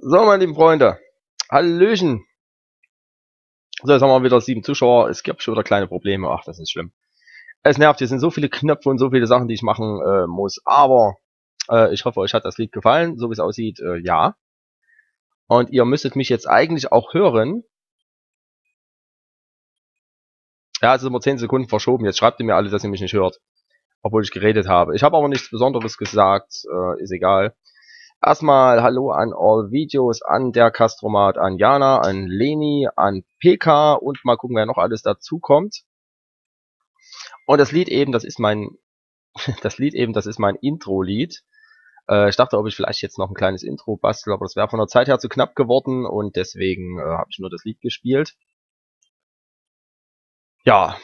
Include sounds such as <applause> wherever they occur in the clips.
So, meine lieben Freunde. Hallöchen. So, jetzt haben wir wieder sieben Zuschauer. Es gibt schon wieder kleine Probleme. Ach, das ist schlimm. Es nervt, hier sind so viele Knöpfe und so viele Sachen, die ich machen äh, muss. Aber äh, ich hoffe, euch hat das Lied gefallen. So wie es aussieht, äh, ja. Und ihr müsstet mich jetzt eigentlich auch hören. Ja, es ist immer 10 Sekunden verschoben. Jetzt schreibt ihr mir alle, dass ihr mich nicht hört. Obwohl ich geredet habe. Ich habe aber nichts Besonderes gesagt. Äh, ist egal. Erstmal Hallo an All Videos, an der Castromat, an Jana, an Leni, an PK und mal gucken, wer noch alles dazu kommt. Und das Lied eben, das ist mein, <laughs> das Lied eben, das ist mein Intro-Lied. Äh, ich dachte, ob ich vielleicht jetzt noch ein kleines Intro bastel, aber das wäre von der Zeit her zu knapp geworden und deswegen äh, habe ich nur das Lied gespielt. Ja,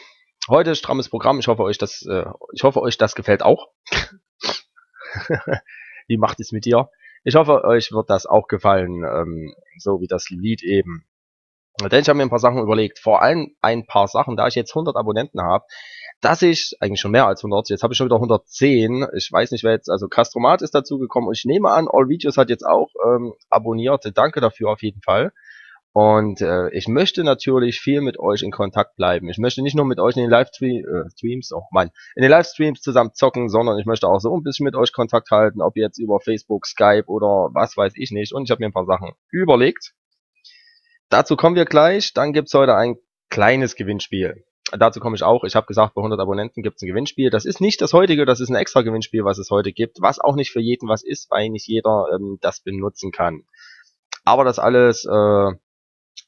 heute strammes Programm. Ich hoffe euch das, äh, ich hoffe euch das gefällt auch. <laughs> Wie macht es mit dir? Ich hoffe, euch wird das auch gefallen, ähm, so wie das Lied eben. Denn ich habe mir ein paar Sachen überlegt, vor allem ein paar Sachen, da ich jetzt 100 Abonnenten habe, dass ich, eigentlich schon mehr als 100, jetzt habe ich schon wieder 110, ich weiß nicht wer jetzt, also Castromat ist dazu gekommen und ich nehme an, All Videos hat jetzt auch ähm, abonniert, danke dafür auf jeden Fall. Und äh, ich möchte natürlich viel mit euch in Kontakt bleiben. Ich möchte nicht nur mit euch in den Livestreams, äh, oh Mann, in den Livestreams zusammen zocken, sondern ich möchte auch so ein bisschen mit euch Kontakt halten, ob jetzt über Facebook, Skype oder was weiß ich nicht. Und ich habe mir ein paar Sachen überlegt. Dazu kommen wir gleich. Dann gibt's heute ein kleines Gewinnspiel. Dazu komme ich auch. Ich habe gesagt, bei 100 Abonnenten gibt's ein Gewinnspiel. Das ist nicht das heutige, das ist ein extra Gewinnspiel, was es heute gibt, was auch nicht für jeden was ist, weil nicht jeder ähm, das benutzen kann. Aber das alles äh,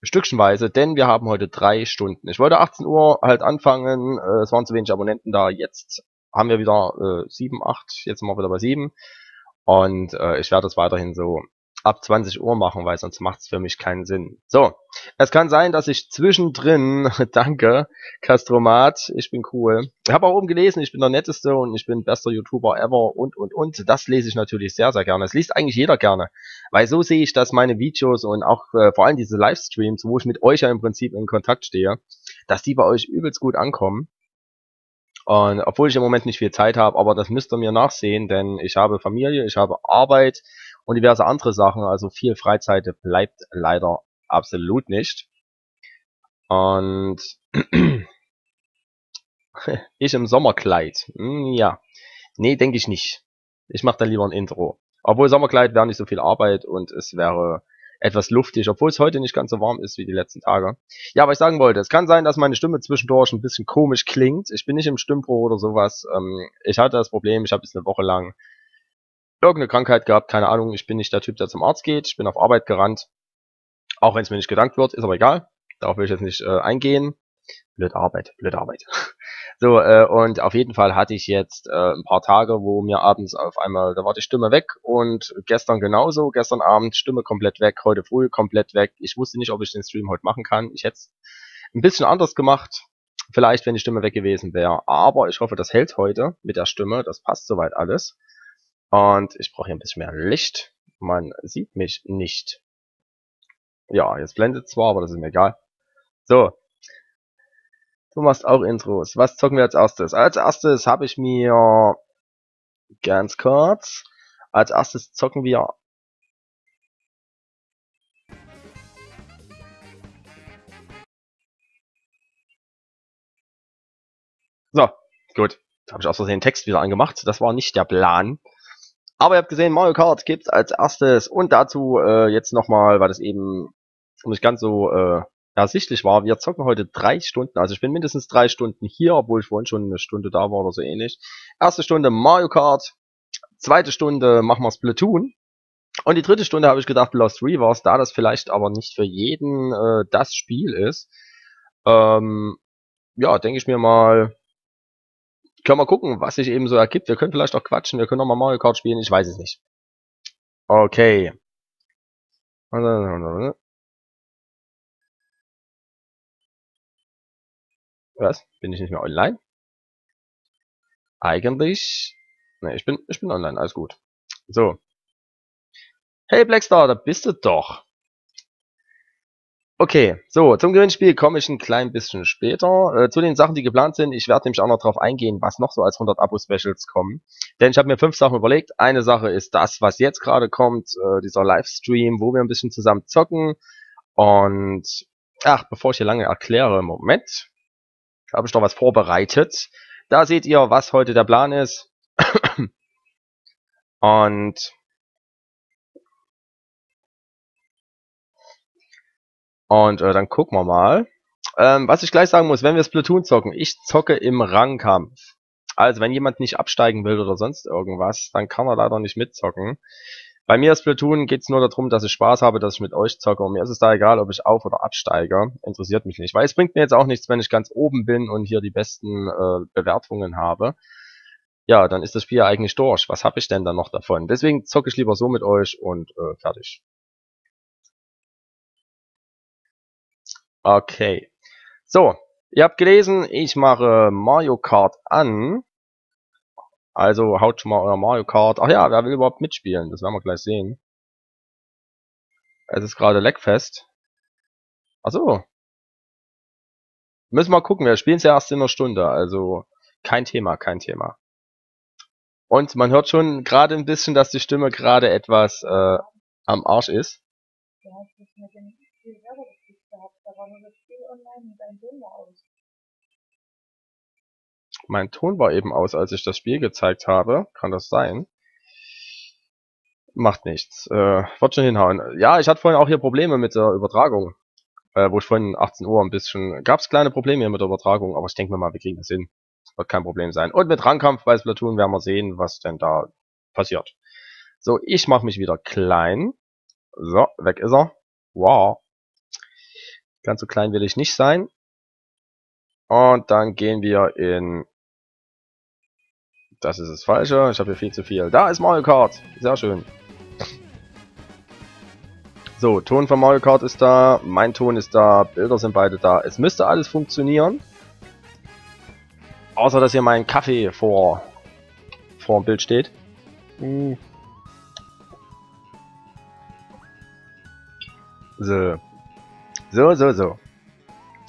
stückchenweise, denn wir haben heute drei Stunden. Ich wollte 18 Uhr halt anfangen, äh, es waren zu wenig Abonnenten da, jetzt haben wir wieder äh, 7, 8, jetzt sind wir wieder bei 7 und äh, ich werde das weiterhin so ab 20 Uhr machen, weil sonst macht es für mich keinen Sinn. So, es kann sein, dass ich zwischendrin, <laughs> danke, Castromat, ich bin cool. Ich habe auch oben gelesen, ich bin der netteste und ich bin bester YouTuber ever und, und, und. Das lese ich natürlich sehr, sehr gerne. Es liest eigentlich jeder gerne, weil so sehe ich, dass meine Videos und auch äh, vor allem diese Livestreams, wo ich mit euch ja im Prinzip in Kontakt stehe, dass die bei euch übelst gut ankommen. Und obwohl ich im Moment nicht viel Zeit habe, aber das müsst ihr mir nachsehen, denn ich habe Familie, ich habe Arbeit, und diverse andere Sachen. Also viel Freizeit bleibt leider absolut nicht. Und <clears throat> ich im Sommerkleid. Hm, ja. Nee, denke ich nicht. Ich mache da lieber ein Intro. Obwohl Sommerkleid wäre nicht so viel Arbeit und es wäre etwas luftig, obwohl es heute nicht ganz so warm ist wie die letzten Tage. Ja, was ich sagen wollte, es kann sein, dass meine Stimme zwischendurch ein bisschen komisch klingt. Ich bin nicht im Stimmbruch oder sowas. Ähm, ich hatte das Problem, ich habe jetzt eine Woche lang irgendeine Krankheit gehabt, keine Ahnung, ich bin nicht der Typ, der zum Arzt geht, ich bin auf Arbeit gerannt, auch wenn es mir nicht gedankt wird, ist aber egal, darauf will ich jetzt nicht äh, eingehen. Blöd Arbeit, blöd Arbeit. <laughs> so, äh, und auf jeden Fall hatte ich jetzt äh, ein paar Tage, wo mir abends auf einmal, da war die Stimme weg und gestern genauso, gestern Abend Stimme komplett weg, heute früh komplett weg. Ich wusste nicht, ob ich den Stream heute machen kann. Ich hätte es ein bisschen anders gemacht, vielleicht wenn die Stimme weg gewesen wäre, aber ich hoffe, das hält heute mit der Stimme, das passt soweit alles. Und ich brauche hier ein bisschen mehr Licht. Man sieht mich nicht. Ja, jetzt blendet zwar, aber das ist mir egal. So. Du machst auch Intros. Was zocken wir als erstes? Als erstes habe ich mir ganz kurz. Als erstes zocken wir So, gut. Jetzt habe ich aus Versehen den Text wieder angemacht. Das war nicht der Plan. Aber ihr habt gesehen, Mario Kart gibt's als erstes und dazu äh, jetzt nochmal, weil das eben nicht ganz so äh, ersichtlich war, wir zocken heute drei Stunden, also ich bin mindestens drei Stunden hier, obwohl ich vorhin schon eine Stunde da war oder so ähnlich. Erste Stunde Mario Kart, zweite Stunde machen wir Splatoon und die dritte Stunde habe ich gedacht Lost Reverse, da das vielleicht aber nicht für jeden äh, das Spiel ist, ähm, ja, denke ich mir mal, können wir gucken, was sich eben so ergibt. Wir können vielleicht auch quatschen, wir können auch mal Mario Kart spielen, ich weiß es nicht. Okay. Was? Bin ich nicht mehr online? Eigentlich. Ne, ich bin, ich bin online, alles gut. So. Hey Blackstar, da bist du doch. Okay, so, zum Gewinnspiel komme ich ein klein bisschen später. Äh, zu den Sachen, die geplant sind, ich werde nämlich auch noch drauf eingehen, was noch so als 100 Abo-Specials kommen. Denn ich habe mir fünf Sachen überlegt. Eine Sache ist das, was jetzt gerade kommt, äh, dieser Livestream, wo wir ein bisschen zusammen zocken. Und, ach, bevor ich hier lange erkläre, Moment, habe ich doch was vorbereitet. Da seht ihr, was heute der Plan ist. <clears throat> Und Und äh, dann gucken wir mal. Ähm, was ich gleich sagen muss, wenn wir Splatoon zocken, ich zocke im Rangkampf. Also wenn jemand nicht absteigen will oder sonst irgendwas, dann kann er leider nicht mitzocken. Bei mir Splatoon geht es nur darum, dass ich Spaß habe, dass ich mit euch zocke. Und mir ist es da egal, ob ich auf- oder absteige. Interessiert mich nicht. Weil es bringt mir jetzt auch nichts, wenn ich ganz oben bin und hier die besten äh, Bewertungen habe. Ja, dann ist das Spiel ja eigentlich durch. Was habe ich denn dann noch davon? Deswegen zocke ich lieber so mit euch und äh, fertig. Okay. So, ihr habt gelesen, ich mache Mario Kart an. Also haut schon mal euer Mario Kart. Ach ja, wer will überhaupt mitspielen? Das werden wir gleich sehen. Es ist gerade Leckfest. Ach so. Müssen wir gucken, wir spielen es ja erst in einer Stunde, also kein Thema, kein Thema. Und man hört schon gerade ein bisschen, dass die Stimme gerade etwas äh, am Arsch ist. Ja, war nur das Spiel online dein Ton war aus. Mein Ton war eben aus, als ich das Spiel gezeigt habe. Kann das sein? Macht nichts. Äh, wird schon hinhauen. Ja, ich hatte vorhin auch hier Probleme mit der Übertragung. Äh, wo ich vorhin 18 Uhr ein bisschen... Gab es kleine Probleme hier mit der Übertragung, aber ich denke mir mal, wir kriegen das hin. Wird kein Problem sein. Und mit Rangkampf bei Splatoon werden wir sehen, was denn da passiert. So, ich mache mich wieder klein. So, weg ist er. Wow. Ganz so klein will ich nicht sein. Und dann gehen wir in... Das ist das Falsche. Ich habe hier viel zu viel. Da ist Mario Kart. Sehr schön. So, Ton von Mario Kart ist da. Mein Ton ist da. Bilder sind beide da. Es müsste alles funktionieren. Außer, dass hier mein Kaffee vor, vor dem Bild steht. Hm. So. So, so, so.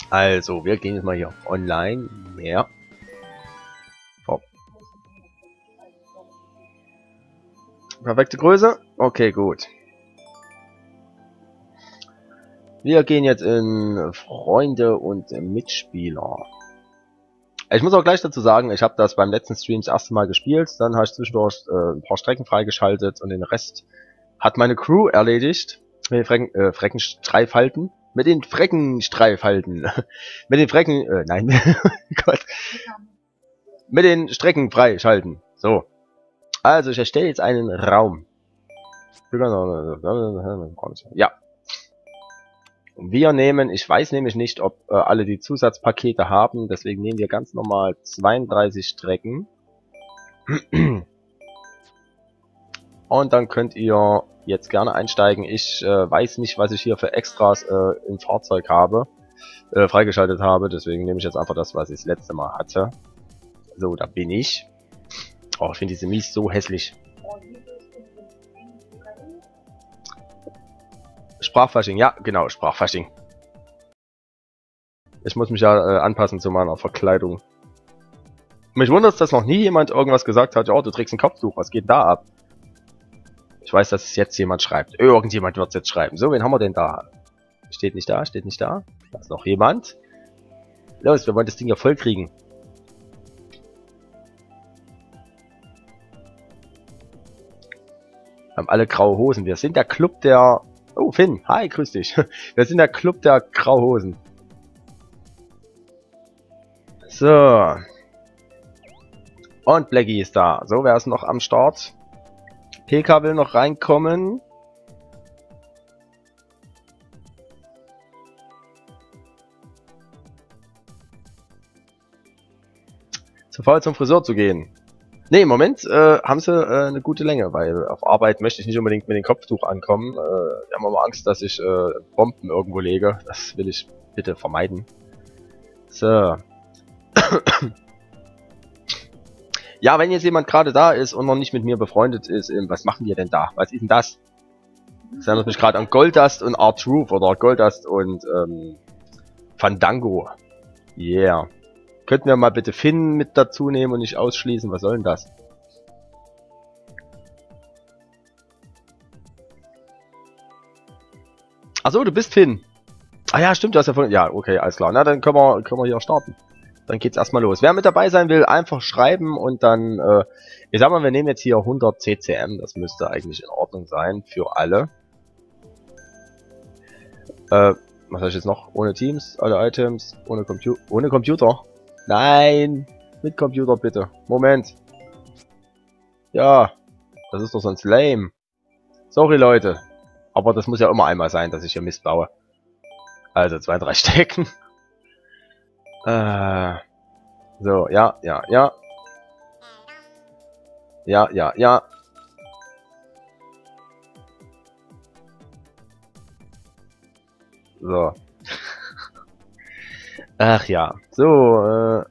Also, wir gehen jetzt mal hier online. Mehr. Perfekte Größe. Okay, gut. Wir gehen jetzt in Freunde und Mitspieler. Ich muss auch gleich dazu sagen, ich habe das beim letzten Stream das erste Mal gespielt, dann habe ich zwischendurch äh, ein paar Strecken freigeschaltet und den Rest hat meine Crew erledigt. Mit den Frecken, äh, Freckenstreifhalten. Mit den Freckenstreifhalten. <laughs> mit den Frecken, äh, nein, <laughs> Gott. Mit den Strecken freischalten. So. Also, ich erstelle jetzt einen Raum. Ja. Wir nehmen, ich weiß nämlich nicht, ob äh, alle die Zusatzpakete haben, deswegen nehmen wir ganz normal 32 Strecken. <clears throat> Und dann könnt ihr jetzt gerne einsteigen. Ich äh, weiß nicht, was ich hier für Extras äh, im Fahrzeug habe, äh, freigeschaltet habe. Deswegen nehme ich jetzt einfach das, was ich das letzte Mal hatte. So, da bin ich. Oh, ich finde diese Mies so hässlich. Sprachfasching, ja, genau, Sprachfasching. Ich muss mich ja äh, anpassen zu meiner Verkleidung. Mich wundert es, dass noch nie jemand irgendwas gesagt hat, oh, du trägst ein Kopftuch, was geht da ab? Ich weiß, dass es jetzt jemand schreibt. Irgendjemand wird es jetzt schreiben. So, wen haben wir denn da? Steht nicht da, steht nicht da. Da ist noch jemand. Los, wir wollen das Ding ja voll kriegen. Haben alle graue Hosen. Wir sind der Club der... Oh, Finn. Hi, grüß dich. <laughs> Wir sind der Club der Grauhosen. So. Und Blackie ist da. So, wer ist noch am Start? PK will noch reinkommen. Zu faul zum Friseur zu gehen. Ne, im Moment äh, haben sie äh, eine gute Länge, weil auf Arbeit möchte ich nicht unbedingt mit dem Kopftuch ankommen. Äh, wir haben aber Angst, dass ich äh, Bomben irgendwo lege. Das will ich bitte vermeiden. So. <coughs> Ja, wenn jetzt jemand gerade da ist und noch nicht mit mir befreundet ist, was machen wir denn da? Was ist denn das? Das erinnert mich gerade an Goldust und R-Truth oder Goldust und ähm, Fandango. Yeah. Könnten wir mal bitte Finn mit dazu nehmen und nicht ausschließen? Was soll denn das? Achso, du bist Finn. Ah ja, stimmt, du hast ja von... Ja, okay, alles klar. Na, dann können wir, können wir hier starten. Dann geht's erstmal los. Wer mit dabei sein will, einfach schreiben und dann... Äh, ich sag mal, wir nehmen jetzt hier 100 CCM. Das müsste eigentlich in Ordnung sein für alle. Äh, was soll ich jetzt noch? Ohne Teams, alle Items, ohne, Compu ohne Computer. Nein! Mit Computer bitte. Moment. Ja. Das ist doch sonst lame. Sorry, Leute. Aber das muss ja immer einmal sein, dass ich hier Mist baue. Also, zwei, drei <laughs> Stecken. Äh, so, ja, ja, ja. Ja, ja, ja. So. Ach ja. So, äh,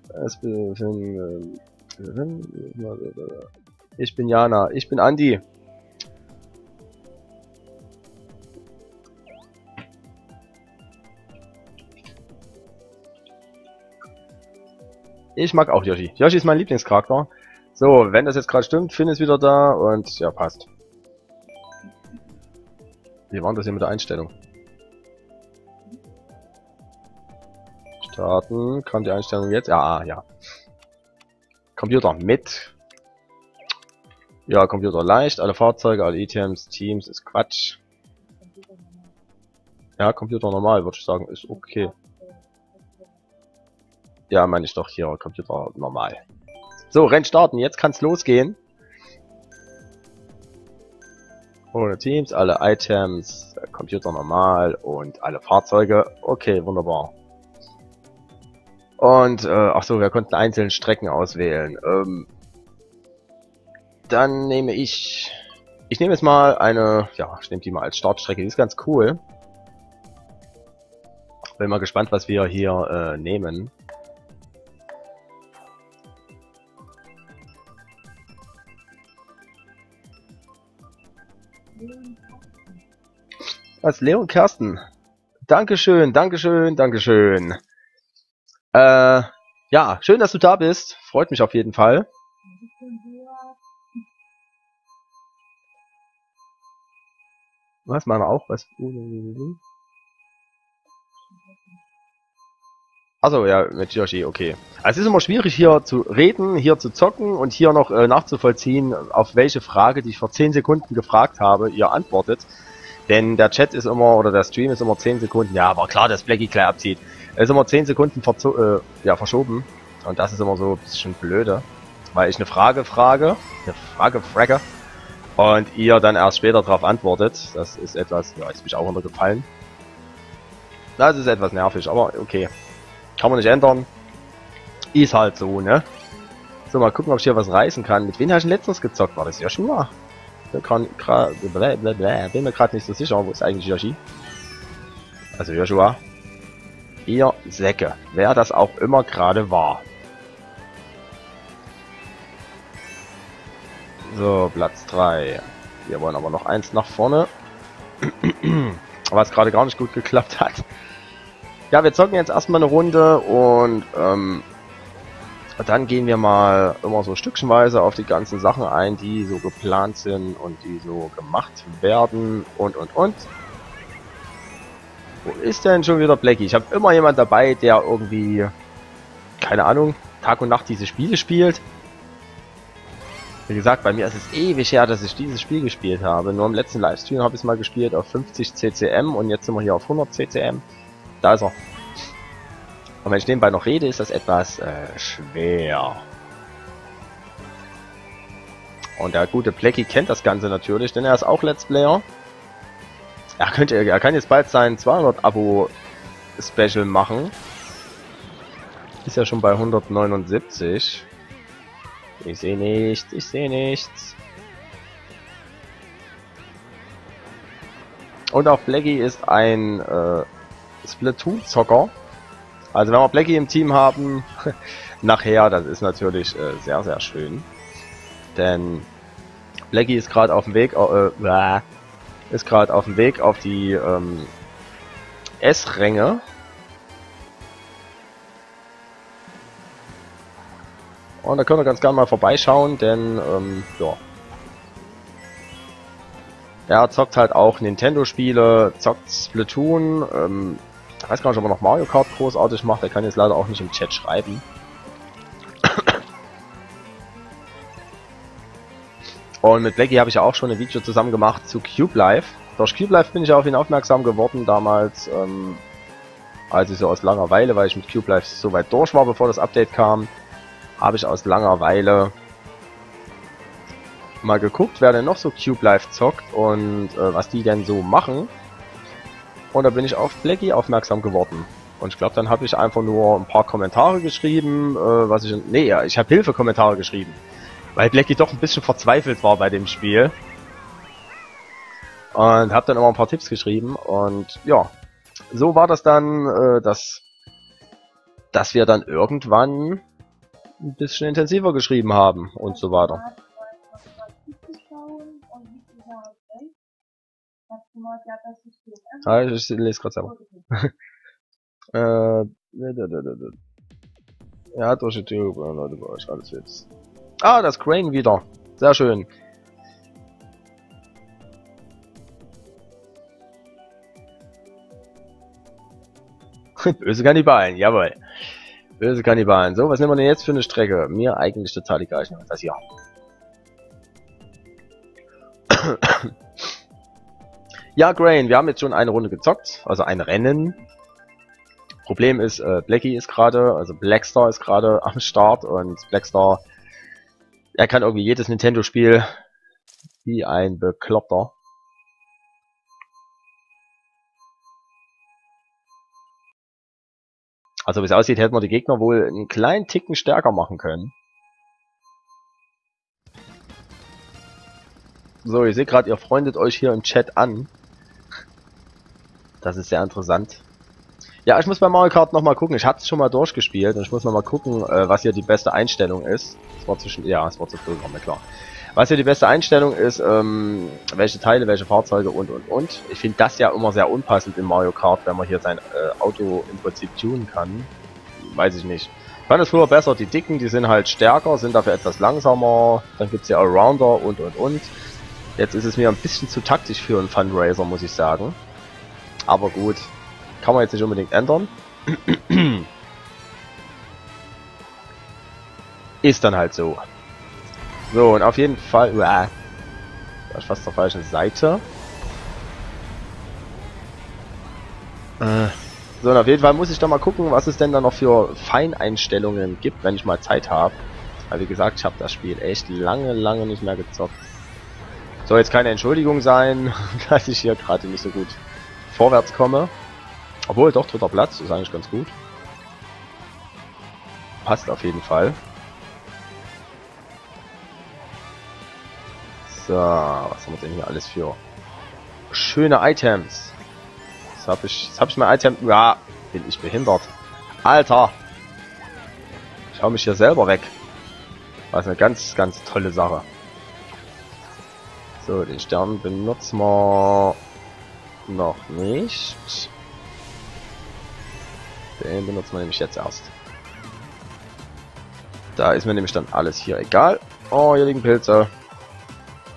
ich bin Jana. Ich bin Andi. Ich mag auch Yoshi. Yoshi ist mein Lieblingscharakter. So, wenn das jetzt gerade stimmt, Finn ist wieder da und ja, passt. Wie war das hier mit der Einstellung? Starten. Kam die Einstellung jetzt? Ja, ah, ja. Computer mit. Ja, Computer leicht. Alle Fahrzeuge, alle Items, Teams ist Quatsch. Ja, Computer normal, würde ich sagen, ist okay. Ja, meine ich doch hier, Computer normal. So, Renn starten, jetzt kann's losgehen. Ohne Teams, alle Items, Computer normal und alle Fahrzeuge. Okay, wunderbar. Und, äh, ach so, wir konnten einzelne Strecken auswählen. Ähm, dann nehme ich... Ich nehme jetzt mal eine... Ja, ich nehme die mal als Startstrecke. Die ist ganz cool. Bin mal gespannt, was wir hier äh, nehmen. Was, Leon Kersten? Dankeschön, Dankeschön, Dankeschön. Äh, ja, schön, dass du da bist. Freut mich auf jeden Fall. Was, meine auch? Was? Also ja, mit Yoshi, okay. Also es ist immer schwierig hier zu reden, hier zu zocken und hier noch äh, nachzuvollziehen, auf welche Frage, die ich vor 10 Sekunden gefragt habe, ihr antwortet. Denn der Chat ist immer, oder der Stream ist immer 10 Sekunden, ja, aber klar, dass Blackie gleich abzieht. Er ist immer 10 Sekunden äh, ja, verschoben. Und das ist immer so ein bisschen blöde. Weil ich eine Frage frage, eine Frage fragge, und ihr dann erst später darauf antwortet. Das ist etwas, ja, ist mich auch untergefallen. Das ist etwas nervig, aber okay. Kann man nicht ändern. Ist halt so, ne? So, mal gucken, ob ich hier was reißen kann. Mit wem habe ich letztens gezockt? War das Joshua? Bin, kann, bin mir gerade nicht so sicher, wo ist eigentlich Yoshi? Also Joshua. Ihr Säcke, wer das auch immer gerade war. So, Platz 3. Wir wollen aber noch eins nach vorne. <clears throat> Was gerade gar nicht gut geklappt hat. Ja, wir zocken jetzt erstmal eine Runde und ähm, dann gehen wir mal immer so stückchenweise auf die ganzen Sachen ein, die so geplant sind und die so gemacht werden und und und. Wo ist denn schon wieder Blackie? Ich habe immer jemand dabei, der irgendwie, keine Ahnung, Tag und Nacht diese Spiele spielt. Wie gesagt, bei mir ist es ewig her, dass ich dieses Spiel gespielt habe. Nur im letzten Livestream habe ich es mal gespielt auf 50 CCM und jetzt sind wir hier auf 100 CCM. Da ist er. Und wenn ich nebenbei noch rede, ist das etwas äh, schwer. Und der gute Plecky kennt das Ganze natürlich, denn er ist auch Let's Player. Er könnte, er kann jetzt bald sein 200 Abo Special machen. Ist ja schon bei 179. Ich sehe nichts, ich sehe nichts. Und auch Blackie ist ein äh, Splatoon-Zocker. Also wenn wir Blackie im Team haben, <laughs> nachher, das ist natürlich äh, sehr, sehr schön. Denn Blackie ist gerade auf dem Weg, äh, ist gerade auf dem Weg auf die ähm, S-Ränge. Und da könnt ihr ganz gerne mal vorbeischauen, denn ähm, ja. Er zockt halt auch Nintendo-Spiele, zockt Splatoon, ähm, weiß gar nicht, ob er noch Mario Kart großartig macht, er kann jetzt leider auch nicht im Chat schreiben. Und mit Blackie habe ich ja auch schon ein Video zusammen gemacht zu Cube Life. Durch Cube Life bin ich auf ihn aufmerksam geworden damals, ähm, als ich so aus Langeweile, weil ich mit Cube Life so weit durch war, bevor das Update kam, habe ich aus Langeweile mal geguckt, wer denn noch so Cube Life zockt und äh, was die denn so machen. Und da bin ich auf Blackie aufmerksam geworden. Und ich glaube, dann habe ich einfach nur ein paar Kommentare geschrieben, äh, was ich... Nee, ich habe Hilfe-Kommentare geschrieben weil Blackie doch ein bisschen verzweifelt war bei dem Spiel. Und habe dann immer ein paar Tipps geschrieben und ja, so war das dann, äh, dass, dass wir dann irgendwann ein bisschen intensiver geschrieben haben und so weiter. Ah, ich lese gerade selber. <laughs> äh, <laughs> ja, durch YouTube, Leute, bei euch alles jetzt. Ah, das Crane wieder. Sehr schön. <laughs> Böse Kannibalen, jawohl. Böse Kannibalen. So, was nehmen wir denn jetzt für eine Strecke? Mir eigentlich total egal. Ich nehme das hier. <coughs> ja, Grain, wir haben jetzt schon eine Runde gezockt. Also ein Rennen. Problem ist, äh, Blackie ist gerade, also Blackstar ist gerade am Start und Blackstar er kann irgendwie jedes Nintendo-Spiel wie ein Bekloppter. Also wie es aussieht, hätten wir die Gegner wohl einen kleinen Ticken stärker machen können. So, ihr seht gerade, ihr freundet euch hier im Chat an. Das ist sehr interessant. Ja, ich muss bei Mario Kart nochmal gucken. Ich hatte es schon mal durchgespielt und ich muss nochmal gucken, äh, was hier die beste Einstellung ist. Das war zwischen, ja, es war zu früh, war mir klar. Was hier die beste Einstellung ist, ähm, welche Teile, welche Fahrzeuge und und und. Ich finde das ja immer sehr unpassend in Mario Kart, wenn man hier sein äh, Auto im Prinzip tunen kann. Weiß ich nicht. Ich fand es früher besser, die dicken, die sind halt stärker, sind dafür etwas langsamer. Dann gibt's ja Allrounder und und und. Jetzt ist es mir ein bisschen zu taktisch für einen Fundraiser, muss ich sagen. Aber gut, kann man jetzt nicht unbedingt ändern. <clears throat> Ist dann halt so. So, und auf jeden Fall... Uah, war ich fast auf der falschen Seite. Äh, so, und auf jeden Fall muss ich da mal gucken, was es denn da noch für Feineinstellungen gibt, wenn ich mal Zeit habe. Weil wie gesagt, ich habe das Spiel echt lange, lange nicht mehr gezockt. Soll jetzt keine Entschuldigung sein, <laughs> dass ich hier gerade nicht so gut vorwärts komme. Obwohl, doch, dritter Platz ist eigentlich ganz gut. Passt auf jeden Fall. So, was haben wir denn hier alles für schöne Items? Jetzt habe ich, jetzt habe ich mein Item, ja, bin ich behindert. Alter! Ich hau mich hier selber weg. Was eine ganz, ganz tolle Sache. So, den Stern benutzen wir noch nicht. Den benutzen wir nämlich jetzt erst. Da ist mir nämlich dann alles hier egal. Oh, hier liegen Pilze.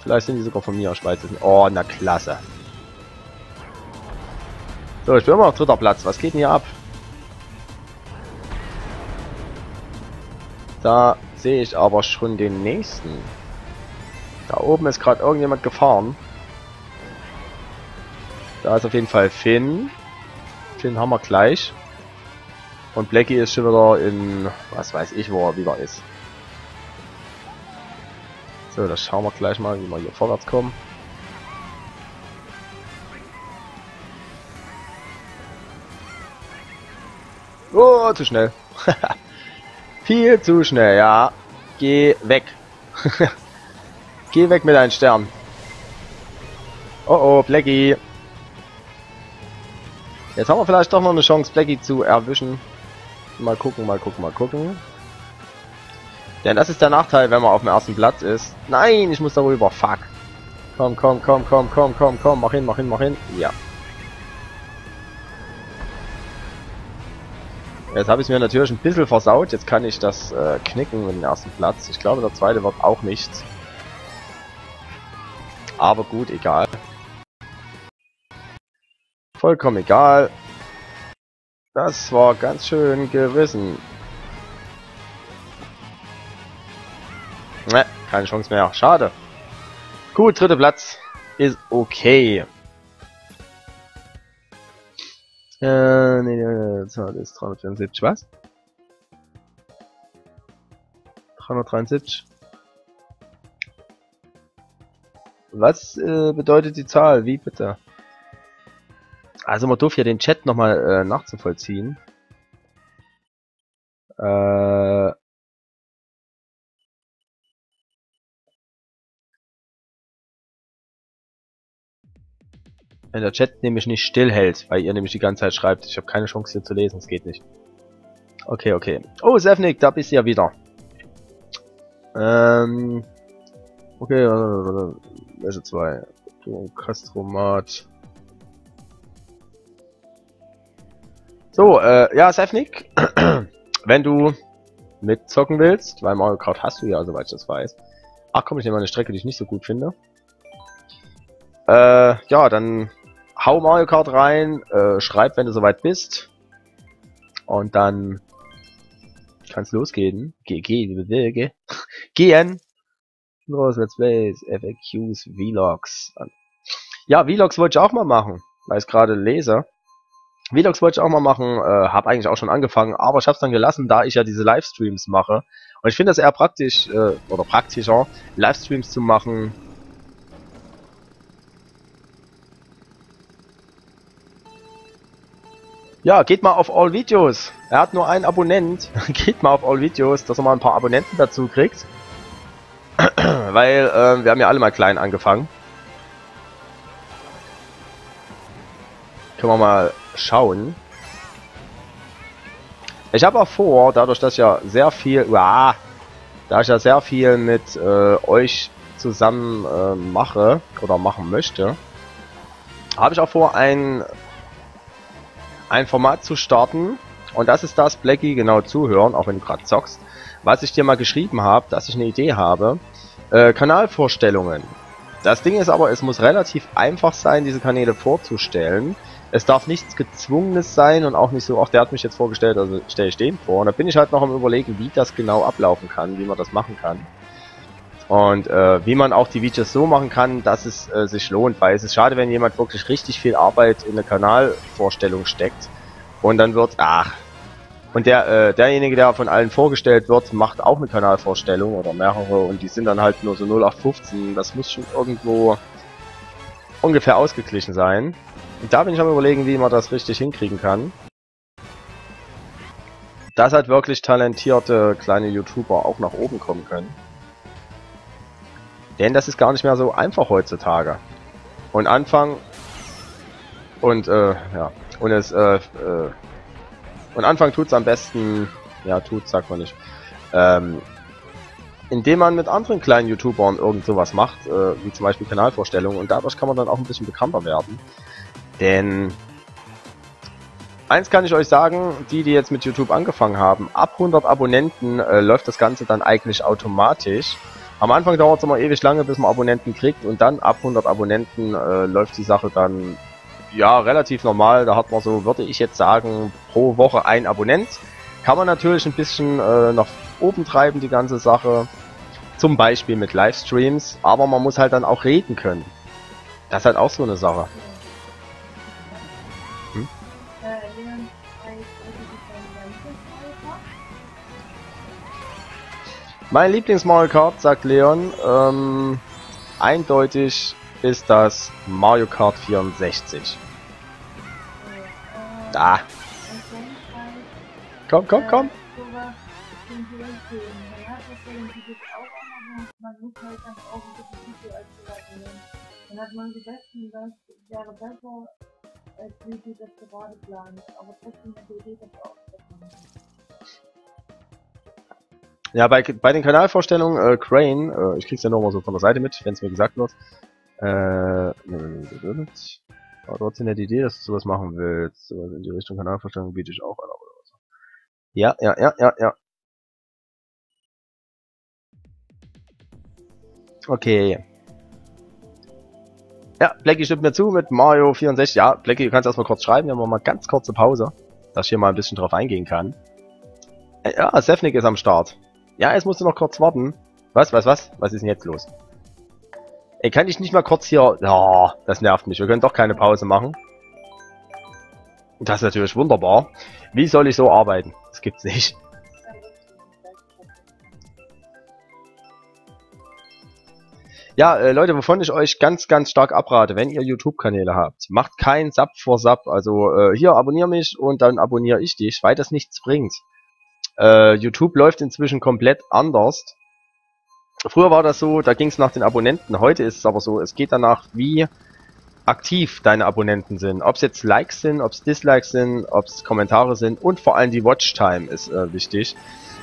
Vielleicht sind die sogar von mir aus Schweiz. Oh, na klasse. So, ich bin immer noch dritter Platz. Was geht denn hier ab? Da sehe ich aber schon den nächsten. Da oben ist gerade irgendjemand gefahren. Da ist auf jeden Fall Finn. Finn haben wir gleich. Und Blackie ist schon wieder in, was weiß ich, wo er wieder ist. So, das schauen wir gleich mal, wie wir hier vorwärts kommen. Oh, zu schnell. <laughs> Viel zu schnell, ja. Geh weg. <laughs> Geh weg mit deinen Stern. Oh oh, Blackie. Jetzt haben wir vielleicht doch noch eine Chance, Blackie zu erwischen. Mal gucken, mal gucken, mal gucken. Denn das ist der Nachteil, wenn man auf dem ersten Platz ist. Nein, ich muss darüber. Fuck. Komm, komm, komm, komm, komm, komm, komm, mach hin, mach hin, mach hin. Ja. Jetzt habe ich mir natürlich ein bisschen versaut. Jetzt kann ich das äh, knicken mit dem ersten Platz. Ich glaube, der zweite wird auch nichts. Aber gut, egal. Vollkommen egal. Das war ganz schön gerissen. Ne, keine Chance mehr. Schade. Gut, dritter Platz ist okay. Äh, nee, nee, Zahl ist 374, was? 373. Was äh, bedeutet die Zahl? Wie bitte? Also man durfte ja den Chat nochmal äh, nachzuvollziehen. Äh, wenn der Chat nämlich nicht stillhält, weil ihr nämlich die ganze Zeit schreibt. Ich habe keine Chance hier zu lesen, es geht nicht. Okay, okay. Oh, Sefnik, da bist du ja wieder. Ähm. Okay, welche zwei? Du, Kastromat. So, äh, ja, Sefnik, <clears throat> wenn du mitzocken willst, weil Mario Kart hast du ja, soweit ich das weiß. Ach komm, ich nehme eine Strecke, die ich nicht so gut finde. Äh, ja, dann hau Mario Kart rein, äh, schreib, wenn du soweit bist. Und dann kann es losgehen. Geh, geh, geh, geh. <laughs> Gehen. Los, Let's Plays, FAQs, Vlogs. Ja, Vlogs wollte ich auch mal machen, weil ich gerade lese. Vlogs wollte ich auch mal machen, äh, habe eigentlich auch schon angefangen, aber ich habe es dann gelassen, da ich ja diese Livestreams mache. Und ich finde das eher praktisch, äh, oder praktischer, Livestreams zu machen. Ja, geht mal auf All Videos. Er hat nur einen Abonnent. <laughs> geht mal auf All Videos, dass er mal ein paar Abonnenten dazu kriegt. <clears throat> Weil äh, wir haben ja alle mal klein angefangen. Können wir mal schauen. Ich habe auch vor, dadurch, dass ja sehr viel, uah, da ich ja sehr viel mit äh, euch zusammen äh, mache oder machen möchte, habe ich auch vor, ein, ein Format zu starten. Und das ist das, Blackie, genau zuhören, auch wenn du gerade zockst. Was ich dir mal geschrieben habe, dass ich eine Idee habe. Äh, Kanalvorstellungen. Das Ding ist aber, es muss relativ einfach sein, diese Kanäle vorzustellen. Es darf nichts Gezwungenes sein und auch nicht so, ach, der hat mich jetzt vorgestellt, also stelle ich den vor. Und da bin ich halt noch am überlegen, wie das genau ablaufen kann, wie man das machen kann. Und äh, wie man auch die Videos so machen kann, dass es äh, sich lohnt, weil es ist schade, wenn jemand wirklich richtig viel Arbeit in eine Kanalvorstellung steckt und dann wird, ach, und der äh, derjenige, der von allen vorgestellt wird, macht auch eine Kanalvorstellung oder mehrere und die sind dann halt nur so 0815. Das muss schon irgendwo ungefähr ausgeglichen sein. Und da bin ich am überlegen, wie man das richtig hinkriegen kann. Dass halt wirklich talentierte kleine YouTuber auch nach oben kommen können. Denn das ist gar nicht mehr so einfach heutzutage. Und Anfang und äh, ja und es äh, äh, und Anfang tut's am besten, ja tut sagt man nicht, ähm, indem man mit anderen kleinen YouTubern irgend sowas macht, äh, wie zum Beispiel Kanalvorstellungen und dadurch kann man dann auch ein bisschen bekannter werden. Denn eins kann ich euch sagen, die, die jetzt mit YouTube angefangen haben, ab 100 Abonnenten äh, läuft das Ganze dann eigentlich automatisch. Am Anfang dauert es immer ewig lange, bis man Abonnenten kriegt und dann ab 100 Abonnenten äh, läuft die Sache dann ja relativ normal. Da hat man so, würde ich jetzt sagen, pro Woche ein Abonnent. Kann man natürlich ein bisschen äh, nach oben treiben, die ganze Sache. Zum Beispiel mit Livestreams, aber man muss halt dann auch reden können. Das ist halt auch so eine Sache. Mein Lieblings-Mario Kart, sagt Leon, ähm, eindeutig ist das Mario Kart 64. Da. Komm, komm, komm. Dann hat man gedacht, das wäre besser, als wie sie das gerade planen. Aber trotzdem eine Idee, das auch ja, bei, bei den Kanalvorstellungen, äh, Crane, äh, ich krieg's ja nochmal so von der Seite mit, wenn es mir gesagt wird, Äh, aber trotzdem eine Idee, dass du sowas machen willst. Sowas in die Richtung Kanalverstärkung biete ich auch an. Oder so. Ja, ja, ja, ja, ja. Okay. Ja, Blackie stimmt mir zu mit Mario 64. Ja, Blackie, du kannst erstmal kurz schreiben. Wir haben mal ganz kurze Pause, dass ich hier mal ein bisschen drauf eingehen kann. Äh, ja, Sefnik ist am Start. Ja, jetzt musst du noch kurz warten. Was, was, was? Was ist denn jetzt los? Ey, kann ich nicht mal kurz hier... Ja, das nervt mich. Wir können doch keine Pause machen. Das ist natürlich wunderbar. Wie soll ich so arbeiten? Das gibt's nicht. Ja, äh, Leute, wovon ich euch ganz, ganz stark abrate, wenn ihr YouTube-Kanäle habt, macht kein Sub vor Sub. Also äh, hier, abonniere mich und dann abonniere ich dich, weil das nichts bringt. Äh, YouTube läuft inzwischen komplett anders. Früher war das so, da ging es nach den Abonnenten. Heute ist es aber so, es geht danach, wie aktiv deine Abonnenten sind. Ob es jetzt Likes sind, ob es Dislikes sind, ob es Kommentare sind und vor allem die Watchtime ist äh, wichtig.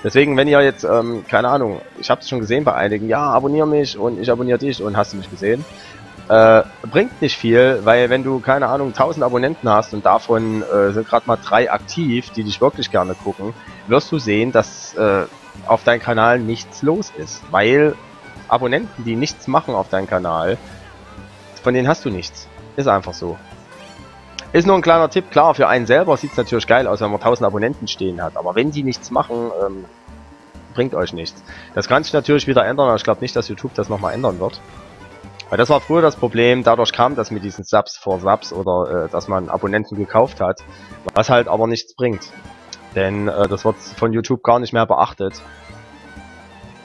Deswegen, wenn ihr jetzt, ähm, keine Ahnung, ich habe es schon gesehen bei einigen, ja, abonniere mich und ich abonniere dich und hast du mich gesehen, äh, bringt nicht viel, weil wenn du, keine Ahnung, 1000 Abonnenten hast und davon äh, sind gerade mal drei aktiv, die dich wirklich gerne gucken, wirst du sehen, dass äh, auf deinem Kanal nichts los ist, weil Abonnenten, die nichts machen auf deinem Kanal, von denen hast du nichts. Ist einfach so. Ist nur ein kleiner Tipp, klar, für einen selber sieht es natürlich geil aus, wenn man 1000 Abonnenten stehen hat, aber wenn die nichts machen, ähm, bringt euch nichts. Das kann sich natürlich wieder ändern, aber ich glaube nicht, dass YouTube das nochmal ändern wird. Weil das war früher das Problem, dadurch kam das mit diesen Subs vor Subs oder äh, dass man Abonnenten gekauft hat, was halt aber nichts bringt. Denn äh, das wird von YouTube gar nicht mehr beachtet.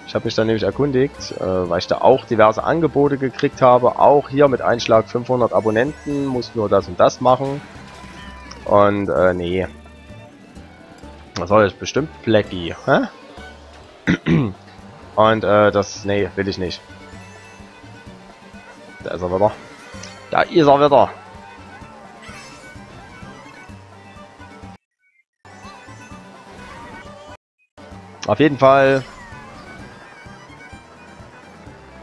Ich habe mich dann nämlich erkundigt, äh, weil ich da auch diverse Angebote gekriegt habe. Auch hier mit Einschlag 500 Abonnenten, muss nur das und das machen. Und äh, nee. Was soll ich? Bestimmt Blackie, hä? <clears throat> Und äh, das, nee, will ich nicht. Da ist er wieder. Da ist er wieder. Auf jeden Fall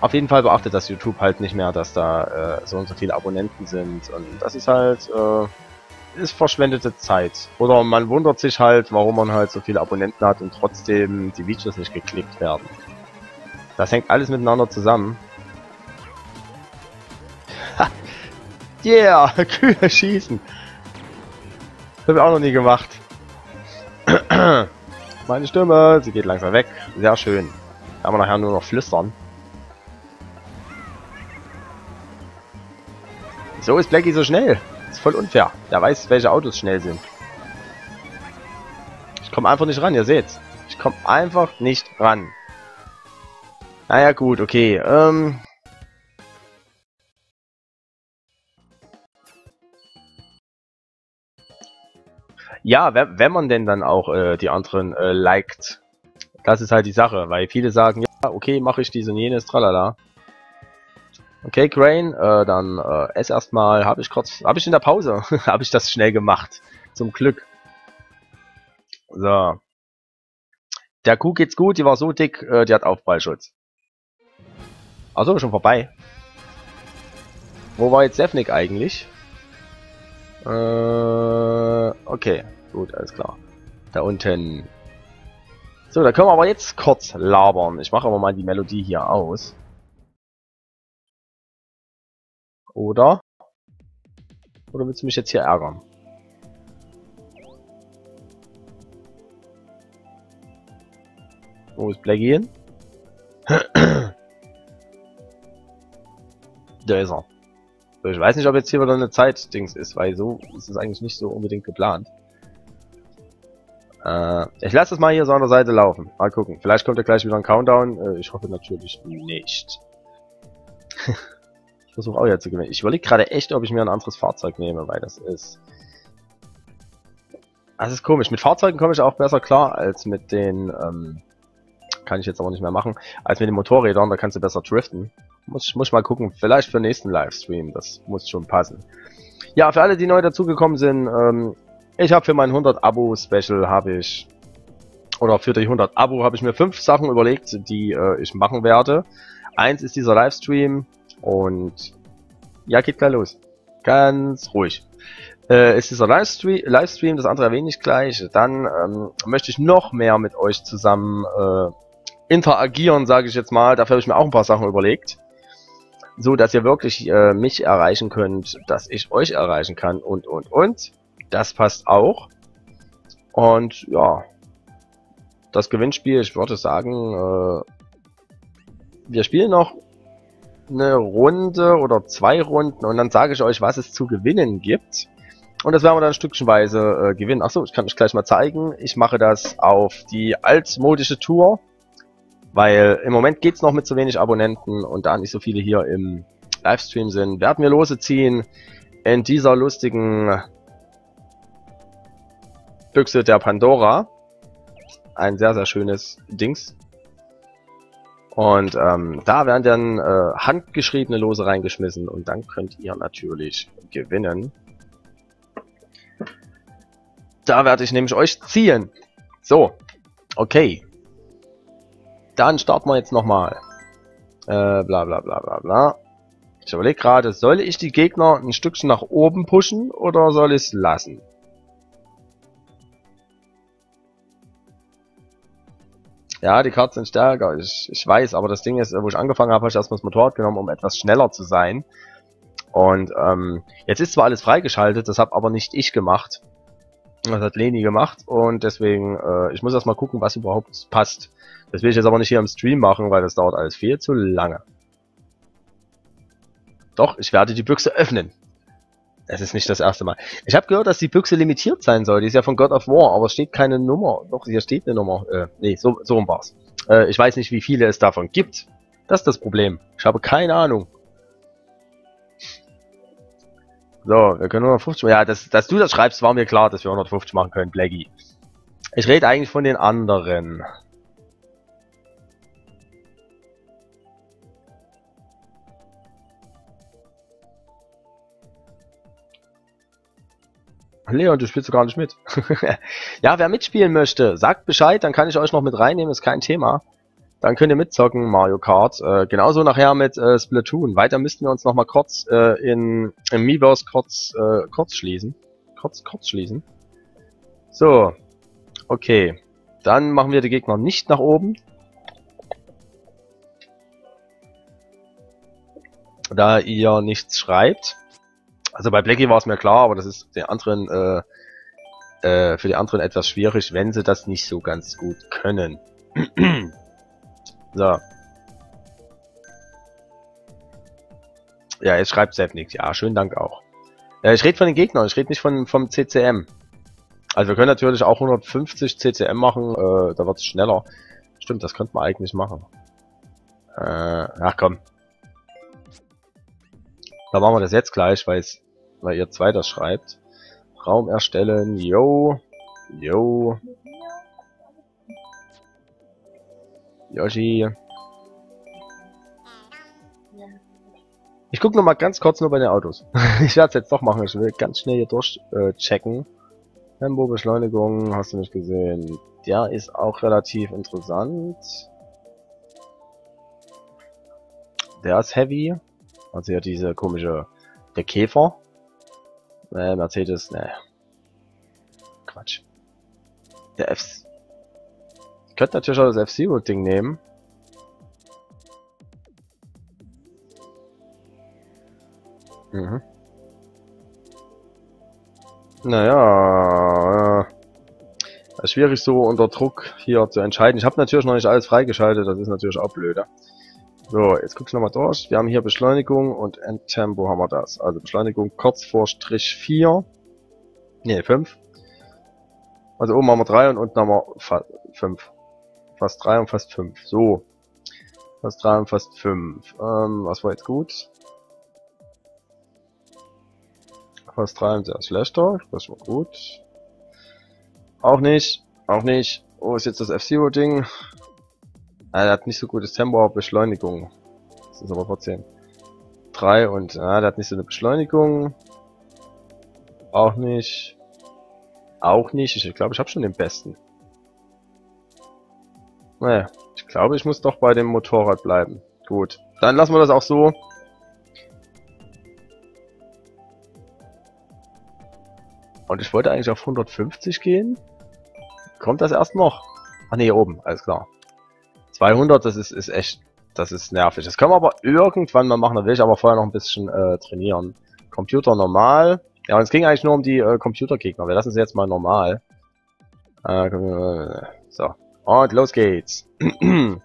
auf jeden Fall beachtet das YouTube halt nicht mehr, dass da äh, so und so viele Abonnenten sind. Und das ist halt, äh, ist verschwendete Zeit. Oder man wundert sich halt, warum man halt so viele Abonnenten hat und trotzdem die Videos nicht geklickt werden. Das hängt alles miteinander zusammen. <laughs> yeah, <laughs> Kühe schießen. Das habe ich auch noch nie gemacht. <clears throat> Meine Stimme, sie geht langsam weg. Sehr schön. Da haben wir nachher nur noch flüstern. So ist Blackie so schnell. Ist voll unfair. Der weiß, welche Autos schnell sind. Ich komme einfach nicht ran, ihr seht's. Ich komme einfach nicht ran. Naja, gut, okay. Ähm ja, wenn man denn dann auch äh, die anderen äh, liked. Das ist halt die Sache, weil viele sagen, ja, okay, mache ich dies und jenes, tralala. Okay, Crane, äh, dann äh, ess erstmal. Habe ich kurz, habe ich in der Pause, <laughs> habe ich das schnell gemacht. Zum Glück. So. Der Kuh geht's gut, die war so dick, äh, die hat Aufprallschutz. Achso, schon vorbei. Wo war jetzt Sefnik eigentlich? Äh, okay, gut, alles klar. Da unten. So, da können wir aber jetzt kurz labern. Ich mache aber mal die Melodie hier aus. Oder? Oder willst du mich jetzt hier ärgern? Wo ist Blackie hin? <clears throat> da ist er. Ich weiß nicht, ob jetzt hier wieder eine Zeit-Dings ist, weil so ist es eigentlich nicht so unbedingt geplant. Äh, ich lasse es mal hier so an der Seite laufen. Mal gucken. Vielleicht kommt ja gleich wieder ein Countdown. Äh, ich hoffe natürlich nicht. <laughs> versuche auch jetzt zu gewinnen. Ich überlege gerade echt, ob ich mir ein anderes Fahrzeug nehme, weil das ist... Das ist komisch. Mit Fahrzeugen komme ich auch besser klar als mit den... Ähm, kann ich jetzt aber nicht mehr machen. Als mit den Motorrädern, da kannst du besser driften. Muss, muss mal gucken. Vielleicht für den nächsten Livestream. Das muss schon passen. Ja, für alle, die neu dazugekommen sind, ähm, ich habe für mein 100 Abo Special habe ich oder für die 100 Abo habe ich mir fünf Sachen überlegt, die äh, ich machen werde. Eins ist dieser Livestream, und Ja, geht gleich los. Ganz ruhig. Äh, ist ein Livestream, Livestream, das andere erwähne ich gleich. Dann ähm, möchte ich noch mehr mit euch zusammen äh, interagieren, sage ich jetzt mal. Dafür habe ich mir auch ein paar Sachen überlegt. So, dass ihr wirklich äh, mich erreichen könnt, dass ich euch erreichen kann und, und, und. Das passt auch. Und ja, das Gewinnspiel, ich würde sagen, äh, wir spielen noch eine Runde oder zwei Runden und dann sage ich euch, was es zu gewinnen gibt. Und das werden wir dann stückchenweise äh, gewinnen. Achso, ich kann euch gleich mal zeigen. Ich mache das auf die altmodische Tour, weil im Moment geht's noch mit zu wenig Abonnenten und da nicht so viele hier im Livestream sind, werden wir lose ziehen in dieser lustigen Büchse der Pandora. Ein sehr, sehr schönes Dings. Und ähm, da werden dann äh, handgeschriebene Lose reingeschmissen und dann könnt ihr natürlich gewinnen. Da werde ich nämlich euch ziehen. So, okay. Dann starten wir jetzt nochmal. Äh, bla bla bla bla bla. Ich überlege gerade, soll ich die Gegner ein Stückchen nach oben pushen oder soll ich es lassen? Ja, die Karten sind stärker, ich, ich weiß, aber das Ding ist, wo ich angefangen habe, habe ich erstmal das Motorrad genommen, um etwas schneller zu sein. Und ähm, jetzt ist zwar alles freigeschaltet, das habe aber nicht ich gemacht. Das hat Leni gemacht und deswegen, äh, ich muss erstmal gucken, was überhaupt passt. Das will ich jetzt aber nicht hier im Stream machen, weil das dauert alles viel zu lange. Doch, ich werde die Büchse öffnen. Es ist nicht das erste Mal. Ich habe gehört, dass die Büchse limitiert sein soll. Die ist ja von God of War, aber es steht keine Nummer. Doch, hier steht eine Nummer. Äh, nee, so, so war's. Äh, ich weiß nicht, wie viele es davon gibt. Das ist das Problem. Ich habe keine Ahnung. So, wir können 150 machen. Ja, dass, dass du das schreibst, war mir klar, dass wir 150 machen können, Blackie. Ich rede eigentlich von den anderen. Leon, du spielst gar nicht mit. <laughs> ja, wer mitspielen möchte, sagt Bescheid, dann kann ich euch noch mit reinnehmen, ist kein Thema. Dann könnt ihr mitzocken, Mario Kart. Äh, genauso nachher mit äh, Splatoon. Weiter müssten wir uns noch mal kurz äh, in im Miiverse kurz, äh, kurz schließen. Kurz, kurz schließen. So. Okay. Dann machen wir die Gegner nicht nach oben. Da ihr nichts schreibt. Also bei Blackie war es mir klar, aber das ist den anderen, äh, äh, für die anderen etwas schwierig, wenn sie das nicht so ganz gut können. so. Ja, jetzt schreibt Sepp nichts. Ja, schönen Dank auch. Äh, ich rede von den Gegnern, ich rede nicht von, vom CCM. Also wir können natürlich auch 150 CCM machen, äh, da wird es schneller. Stimmt, das könnte man eigentlich machen. Äh, ach komm. Da machen wir das jetzt gleich, weil ihr zwei das schreibt. Raum erstellen, yo, yo. Yoshi. Ich gucke noch mal ganz kurz nur bei den Autos. <laughs> ich werde es jetzt doch machen. Ich will ganz schnell hier durchchecken. Äh, Tempo, Beschleunigung, hast du nicht gesehen. Der ist auch relativ interessant. Der ist heavy. Also ja diese komische, der Käfer. Äh, Mercedes, ne. Quatsch. Der F... Ich könnte natürlich auch das F-Zero-Ding nehmen. Mhm. Naja, äh, schwierig so unter Druck hier zu entscheiden. Ich habe natürlich noch nicht alles freigeschaltet, das ist natürlich auch blöder. So, jetzt guck ich nochmal durch. Wir haben hier Beschleunigung und Endtempo haben wir das. Also Beschleunigung kurz vor Strich 4. Ne, 5. Also oben haben wir 3 und unten haben wir 5. Fast 3 und fast 5. So. Fast 3 und fast 5. Ähm, was war jetzt gut? Fast 3 und sehr schlechter. Das war gut. Auch nicht. Auch nicht. Wo ist jetzt das F-Zero-Ding? Ah, der hat nicht so gutes Tempo, aber Beschleunigung. Das ist aber trotzdem. 3 und ah, der hat nicht so eine Beschleunigung. Auch nicht. Auch nicht. Ich glaube, ich habe schon den besten. Naja, ich glaube, ich muss doch bei dem Motorrad bleiben. Gut, dann lassen wir das auch so. Und ich wollte eigentlich auf 150 gehen. Kommt das erst noch? Ach ne, hier oben, alles klar. 200, das ist, ist echt, das ist nervig. Das können wir aber irgendwann mal machen, da will ich aber vorher noch ein bisschen äh, trainieren. Computer normal. Ja, und es ging eigentlich nur um die äh, Computergegner. Wir lassen sie jetzt mal normal. Äh, so. Und los geht's. <clears throat>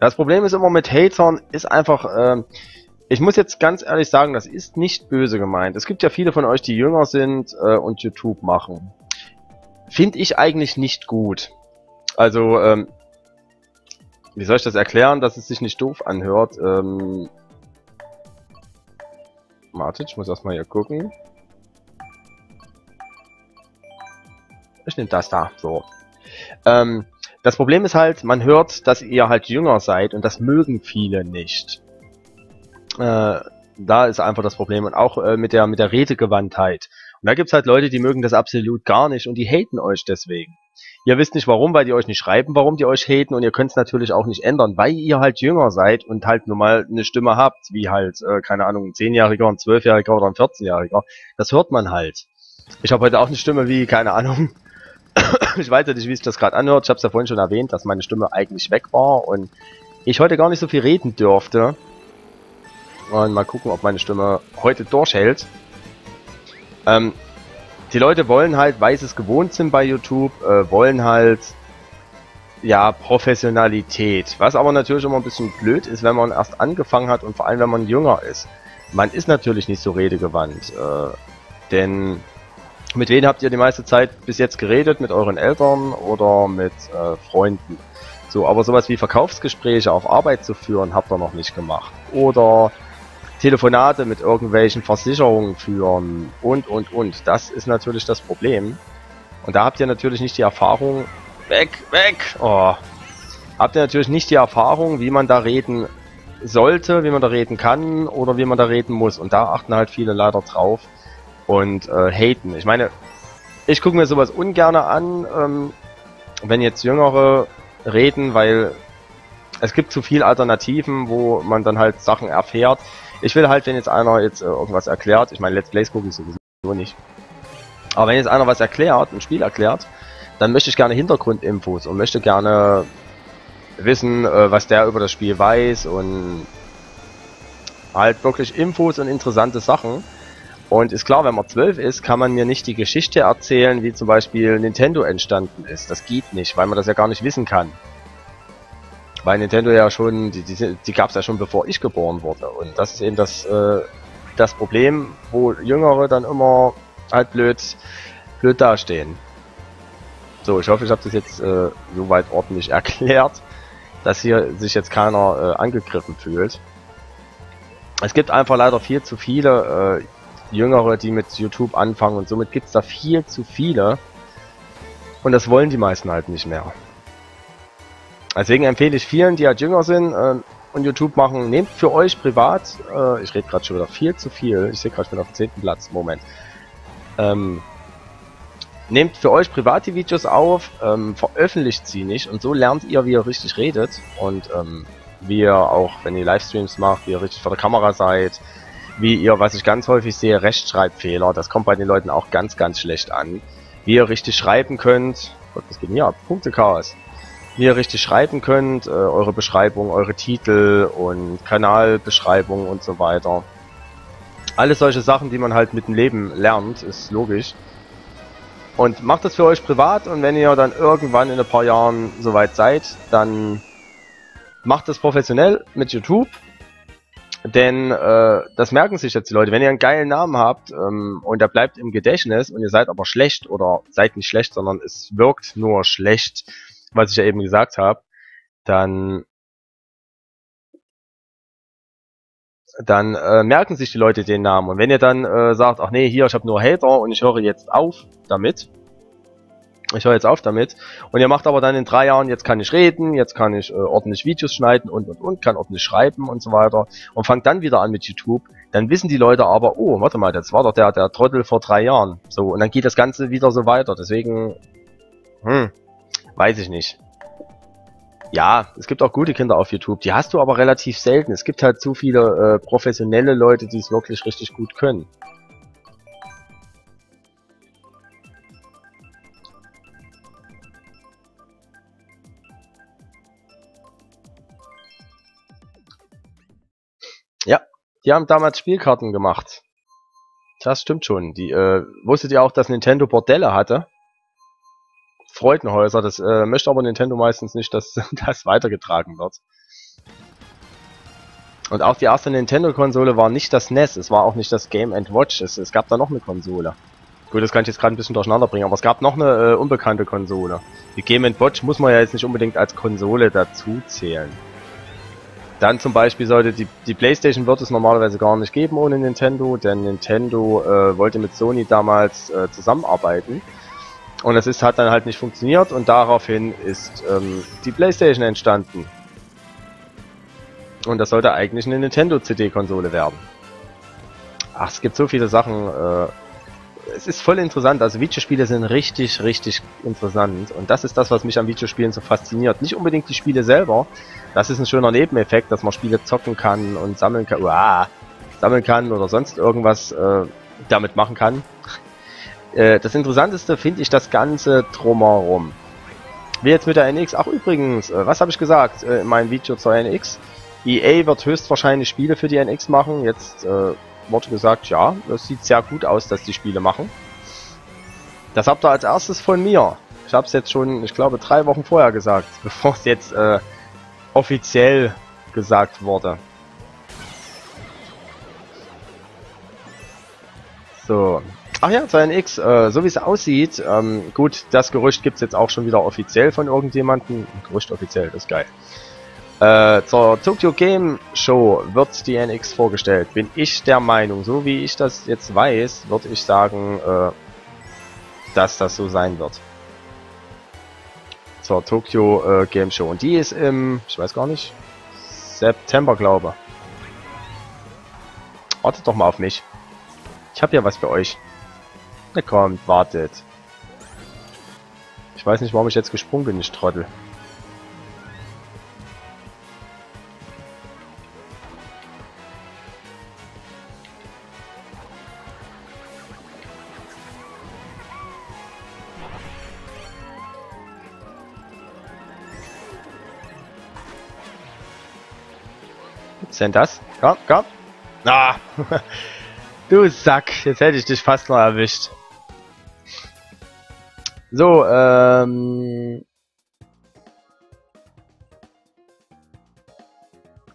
Das Problem ist immer mit Hatern, ist einfach, ähm, ich muss jetzt ganz ehrlich sagen, das ist nicht böse gemeint. Es gibt ja viele von euch, die jünger sind äh, und YouTube machen. Finde ich eigentlich nicht gut. Also, ähm, wie soll ich das erklären, dass es sich nicht doof anhört? Ähm, wartet, ich muss erstmal hier gucken. Ich nehme das da, so. Ähm, das Problem ist halt, man hört, dass ihr halt jünger seid und das mögen viele nicht. Äh, da ist einfach das Problem und auch äh, mit der mit der Redegewandtheit. Und da gibt's halt Leute, die mögen das absolut gar nicht und die haten euch deswegen. Ihr wisst nicht warum, weil die euch nicht schreiben, warum die euch haten und ihr könnt es natürlich auch nicht ändern, weil ihr halt jünger seid und halt nun mal eine Stimme habt, wie halt, äh, keine Ahnung, ein 10-Jähriger, ein 12-Jähriger oder ein 14-Jähriger. Das hört man halt. Ich habe heute auch eine Stimme wie, keine Ahnung, <coughs> ich weiß ja nicht, wie sich das gerade anhört. Ich habe es ja vorhin schon erwähnt, dass meine Stimme eigentlich weg war und ich heute gar nicht so viel reden dürfte. Und mal gucken, ob meine Stimme heute durchhält. Ähm, die Leute wollen halt, weil sie es gewohnt sind bei YouTube, äh, wollen halt ja Professionalität. Was aber natürlich immer ein bisschen blöd ist, wenn man erst angefangen hat und vor allem, wenn man jünger ist. Man ist natürlich nicht so redegewandt. Äh, denn mit wem habt ihr die meiste Zeit bis jetzt geredet? Mit euren Eltern oder mit äh, Freunden? So, aber sowas wie Verkaufsgespräche auf Arbeit zu führen, habt ihr noch nicht gemacht. Oder Telefonate mit irgendwelchen Versicherungen führen und, und, und. Das ist natürlich das Problem. Und da habt ihr natürlich nicht die Erfahrung, weg, weg, oh, habt ihr natürlich nicht die Erfahrung, wie man da reden sollte, wie man da reden kann oder wie man da reden muss. Und da achten halt viele leider drauf und äh, haten. Ich meine, ich gucke mir sowas ungerne an, ähm, wenn jetzt Jüngere reden, weil es gibt zu viele Alternativen, wo man dann halt Sachen erfährt. Ich will halt, wenn jetzt einer jetzt äh, irgendwas erklärt, ich meine, Let's Plays gucke ich sowieso nicht. Aber wenn jetzt einer was erklärt, ein Spiel erklärt, dann möchte ich gerne Hintergrundinfos und möchte gerne wissen, äh, was der über das Spiel weiß und halt wirklich Infos und interessante Sachen. Und ist klar, wenn man zwölf ist, kann man mir nicht die Geschichte erzählen, wie zum Beispiel Nintendo entstanden ist. Das geht nicht, weil man das ja gar nicht wissen kann. Weil Nintendo ja schon, die, die, die gab es ja schon bevor ich geboren wurde. Und das ist eben das, äh, das Problem, wo Jüngere dann immer halt blöd, blöd dastehen. So, ich hoffe, ich habe das jetzt äh, soweit ordentlich <laughs> erklärt, dass hier sich jetzt keiner äh, angegriffen fühlt. Es gibt einfach leider viel zu viele äh, Jüngere, die mit YouTube anfangen und somit gibt es da viel zu viele. Und das wollen die meisten halt nicht mehr. Deswegen empfehle ich vielen, die halt jünger sind äh, und YouTube machen, nehmt für euch privat, äh, ich rede gerade schon wieder viel zu viel, ich sehe gerade, ich bin auf dem 10. Platz, Moment. Ähm, nehmt für euch privat die Videos auf, ähm, veröffentlicht sie nicht und so lernt ihr, wie ihr richtig redet und ähm, wie ihr auch, wenn ihr Livestreams macht, wie ihr richtig vor der Kamera seid, wie ihr, was ich ganz häufig sehe, Rechtschreibfehler. Das kommt bei den Leuten auch ganz, ganz schlecht an. Wie ihr richtig schreiben könnt. Gott, was geht denn hier ab? Punkte Chaos. Wie richtig schreiben könnt, äh, eure Beschreibung, eure Titel und Kanalbeschreibung und so weiter. Alles solche Sachen, die man halt mit dem Leben lernt, ist logisch. Und macht das für euch privat und wenn ihr dann irgendwann in ein paar Jahren soweit seid, dann macht das professionell mit YouTube denn äh, das merken sich jetzt die Leute. Wenn ihr einen geilen Namen habt ähm, und der bleibt im Gedächtnis und ihr seid aber schlecht oder seid nicht schlecht, sondern es wirkt nur schlecht, was ich ja eben gesagt habe, dann dann äh, merken sich die Leute den Namen. Und wenn ihr dann äh, sagt, ach nee, hier, ich habe nur Hater und ich höre jetzt auf damit, ich höre jetzt auf damit. Und ihr macht aber dann in drei Jahren, jetzt kann ich reden, jetzt kann ich äh, ordentlich Videos schneiden und und und, kann ordentlich schreiben und so weiter. Und fangt dann wieder an mit YouTube. Dann wissen die Leute aber, oh, warte mal, das war doch der, der Trottel vor drei Jahren. So, und dann geht das Ganze wieder so weiter. Deswegen, hm, weiß ich nicht. Ja, es gibt auch gute Kinder auf YouTube. Die hast du aber relativ selten. Es gibt halt zu viele äh, professionelle Leute, die es wirklich richtig gut können. Ja, die haben damals Spielkarten gemacht. Das stimmt schon. Die, äh, wusstet ihr auch, dass Nintendo Bordelle hatte? Freudenhäuser, das äh, möchte aber Nintendo meistens nicht, dass <laughs> das weitergetragen wird. Und auch die erste Nintendo-Konsole war nicht das NES, es war auch nicht das Game Watch, es, es gab da noch eine Konsole. Gut, das kann ich jetzt gerade ein bisschen durcheinander bringen, aber es gab noch eine äh, unbekannte Konsole. Die Game Watch muss man ja jetzt nicht unbedingt als Konsole dazu zählen. Dann zum Beispiel sollte die, die Playstation wird es normalerweise gar nicht geben ohne Nintendo, denn Nintendo äh, wollte mit Sony damals äh, zusammenarbeiten. Und es ist, hat dann halt nicht funktioniert und daraufhin ist ähm, die Playstation entstanden. Und das sollte eigentlich eine Nintendo CD-Konsole werden. Ach, es gibt so viele Sachen. Äh, es ist voll interessant. Also Videospiele sind richtig, richtig interessant. Und das ist das, was mich an Videospielen so fasziniert. Nicht unbedingt die Spiele selber. Das ist ein schöner Nebeneffekt, dass man Spiele zocken kann und sammeln kann. Uah, sammeln kann oder sonst irgendwas äh, damit machen kann. Äh, das Interessanteste finde ich das Ganze drumherum. Wie jetzt mit der NX. Ach übrigens, äh, was habe ich gesagt äh, in meinem Video zur NX? EA wird höchstwahrscheinlich Spiele für die NX machen. Jetzt äh, wurde gesagt, ja, das sieht sehr gut aus, dass die Spiele machen. Das habt ihr als erstes von mir. Ich habe es jetzt schon, ich glaube, drei Wochen vorher gesagt, <laughs> bevor es jetzt äh, offiziell gesagt wurde. So. Ach ja, zur NX, äh, so wie es aussieht, ähm, gut, das Gerücht gibt's jetzt auch schon wieder offiziell von irgendjemandem. Gerücht offiziell, das ist geil. Äh, zur Tokyo Game Show wird die NX vorgestellt. Bin ich der Meinung, so wie ich das jetzt weiß, würde ich sagen, äh, dass das so sein wird. Zur Tokyo äh, Game Show. Und die ist im, ich weiß gar nicht, September, glaube. Wartet doch mal auf mich. Ich habe ja was für euch. Na kommt, wartet. Ich weiß nicht, warum ich jetzt gesprungen bin, ich Trottel. Was denn das? Komm, komm. Ah. <laughs> du Sack. Jetzt hätte ich dich fast noch erwischt. So, ähm...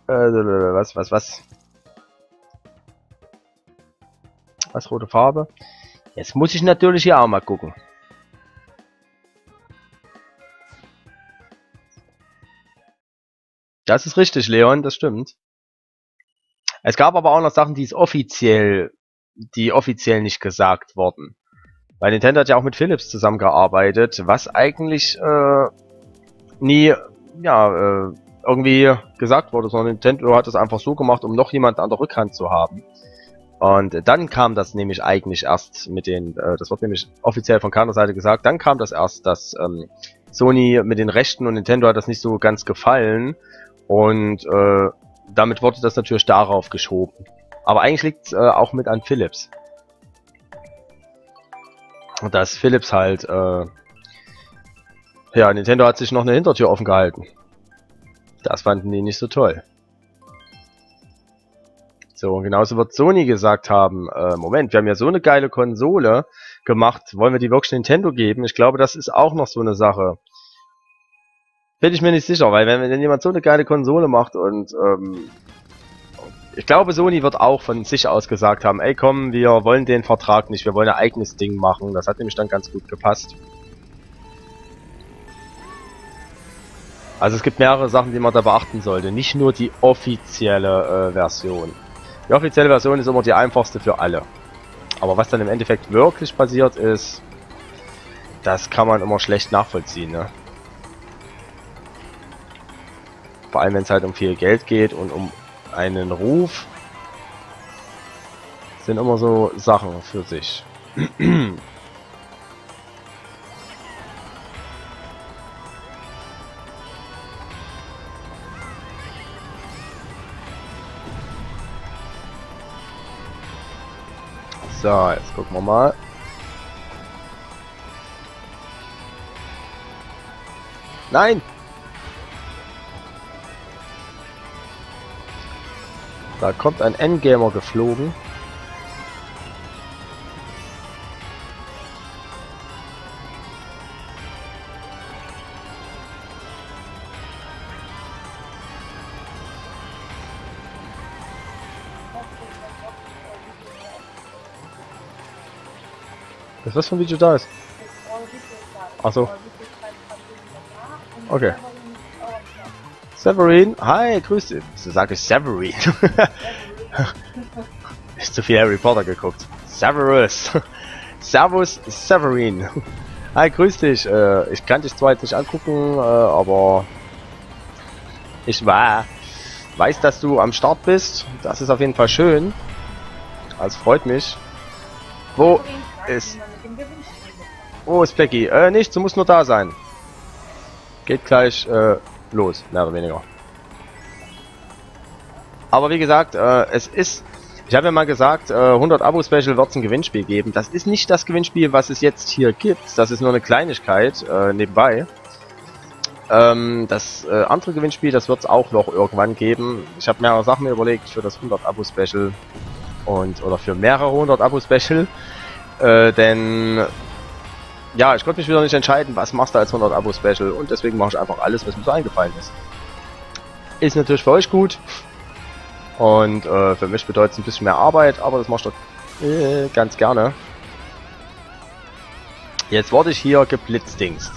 Äh, was, was, was? Was, rote Farbe? Jetzt muss ich natürlich hier auch mal gucken. Das ist richtig, Leon, das stimmt. Es gab aber auch noch Sachen, die es offiziell, die offiziell nicht gesagt wurden. Weil Nintendo hat ja auch mit Philips zusammengearbeitet, was eigentlich äh, nie, ja, äh, irgendwie gesagt wurde, sondern Nintendo hat es einfach so gemacht, um noch jemanden an der Rückhand zu haben. Und dann kam das nämlich eigentlich erst mit den, äh, das wird nämlich offiziell von keiner Seite gesagt, dann kam das erst, dass ähm, Sony mit den Rechten und Nintendo hat das nicht so ganz gefallen und äh, damit wurde das natürlich darauf geschoben. Aber eigentlich liegt es äh, auch mit an Philips. Dass Philips halt, äh, ja, Nintendo hat sich noch eine Hintertür offen gehalten. Das fanden die nicht so toll. So, und genauso wird Sony gesagt haben, äh, Moment, wir haben ja so eine geile Konsole gemacht, wollen wir die wirklich Nintendo geben? Ich glaube, das ist auch noch so eine Sache. Bin ich mir nicht sicher, weil wenn, wenn jemand so eine geile Konsole macht und ähm, ich glaube, Sony wird auch von sich aus gesagt haben, ey komm, wir wollen den Vertrag nicht, wir wollen ein eigenes Ding machen. Das hat nämlich dann ganz gut gepasst. Also es gibt mehrere Sachen, die man da beachten sollte. Nicht nur die offizielle äh, Version. Die offizielle Version ist immer die einfachste für alle. Aber was dann im Endeffekt wirklich passiert ist, das kann man immer schlecht nachvollziehen. Ne? Vor allem, wenn es halt um viel Geld geht und um einen Ruf. Sind immer so Sachen für sich. <clears throat> So, jetzt gucken wir mal. Nein! Da kommt ein Endgamer geflogen. Was für ein Video da ist? Achso. Okay. Severin, hi, grüß dich. So sage ich Severin. <laughs> ist zu viel Harry Potter geguckt. Severus. Servus, Severin. Hi, grüß dich. Äh, ich kann dich zwar jetzt nicht angucken, äh, aber ich war, weiß, dass du am Start bist. Das ist auf jeden Fall schön. Das freut mich. Wo ist... Wo ist Becky? Äh, nichts, du musst nur da sein. Geht gleich äh, los, mehr oder weniger. Aber wie gesagt, äh, es ist... Ich habe ja mal gesagt, äh, 100 Abo-Special wird es ein Gewinnspiel geben. Das ist nicht das Gewinnspiel, was es jetzt hier gibt. Das ist nur eine Kleinigkeit äh, nebenbei. Ähm, das äh, andere Gewinnspiel, das wird es auch noch irgendwann geben. Ich habe mehrere Sachen überlegt für das 100 Abo-Special und oder für mehrere 100 Abo-Special. Äh, denn ja, ich konnte mich wieder nicht entscheiden, was machst du als 100 Abo Special und deswegen mache ich einfach alles, was mir so eingefallen ist. Ist natürlich für euch gut und äh, für mich bedeutet es ein bisschen mehr Arbeit, aber das mache ich doch äh, ganz gerne. Jetzt wurde ich hier geblitzdingst.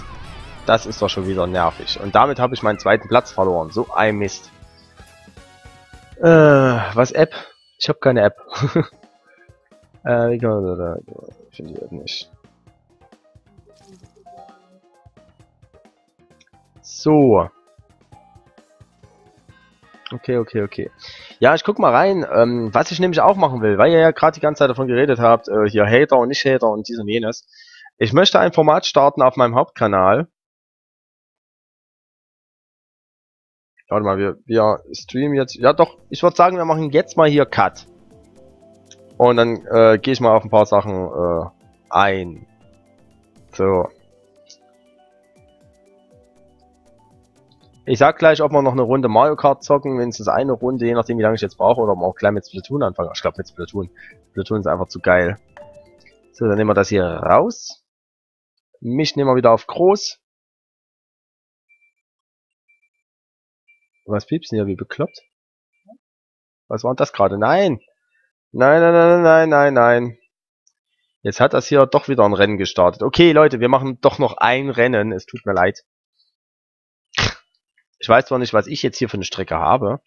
Das ist doch schon wieder nervig. Und damit habe ich meinen zweiten Platz verloren. So ein Mist. Äh, was App? Ich habe keine App. <laughs> äh, da? Finde ich nicht. So. Okay, okay, okay. Ja, ich guck mal rein, ähm, was ich nämlich auch machen will, weil ihr ja gerade die ganze Zeit davon geredet habt, äh, hier Hater und nicht Hater und dies und jenes. Ich möchte ein Format starten auf meinem Hauptkanal. Warte mal, wir, wir streamen jetzt. Ja doch, ich würde sagen, wir machen jetzt mal hier Cut. Und dann äh, gehe ich mal auf ein paar Sachen äh, ein. So. Ich sag gleich, ob wir noch eine Runde Mario Kart zocken, wenigstens eine Runde, je nachdem wie lange ich jetzt brauche, oder ob wir auch gleich mit Splatoon anfangen. Ich glaube mit Splatoon. Splatoon ist einfach zu geil. So, dann nehmen wir das hier raus. Mich nehmen wir wieder auf groß. Was piepst denn hier wie bekloppt? Was war denn das gerade? Nein! Nein, nein, nein, nein, nein, nein. Jetzt hat das hier doch wieder ein Rennen gestartet. Okay, Leute, wir machen doch noch ein Rennen. Es tut mir leid. Ich weiß zwar nicht, was ich jetzt hier für eine Strecke habe.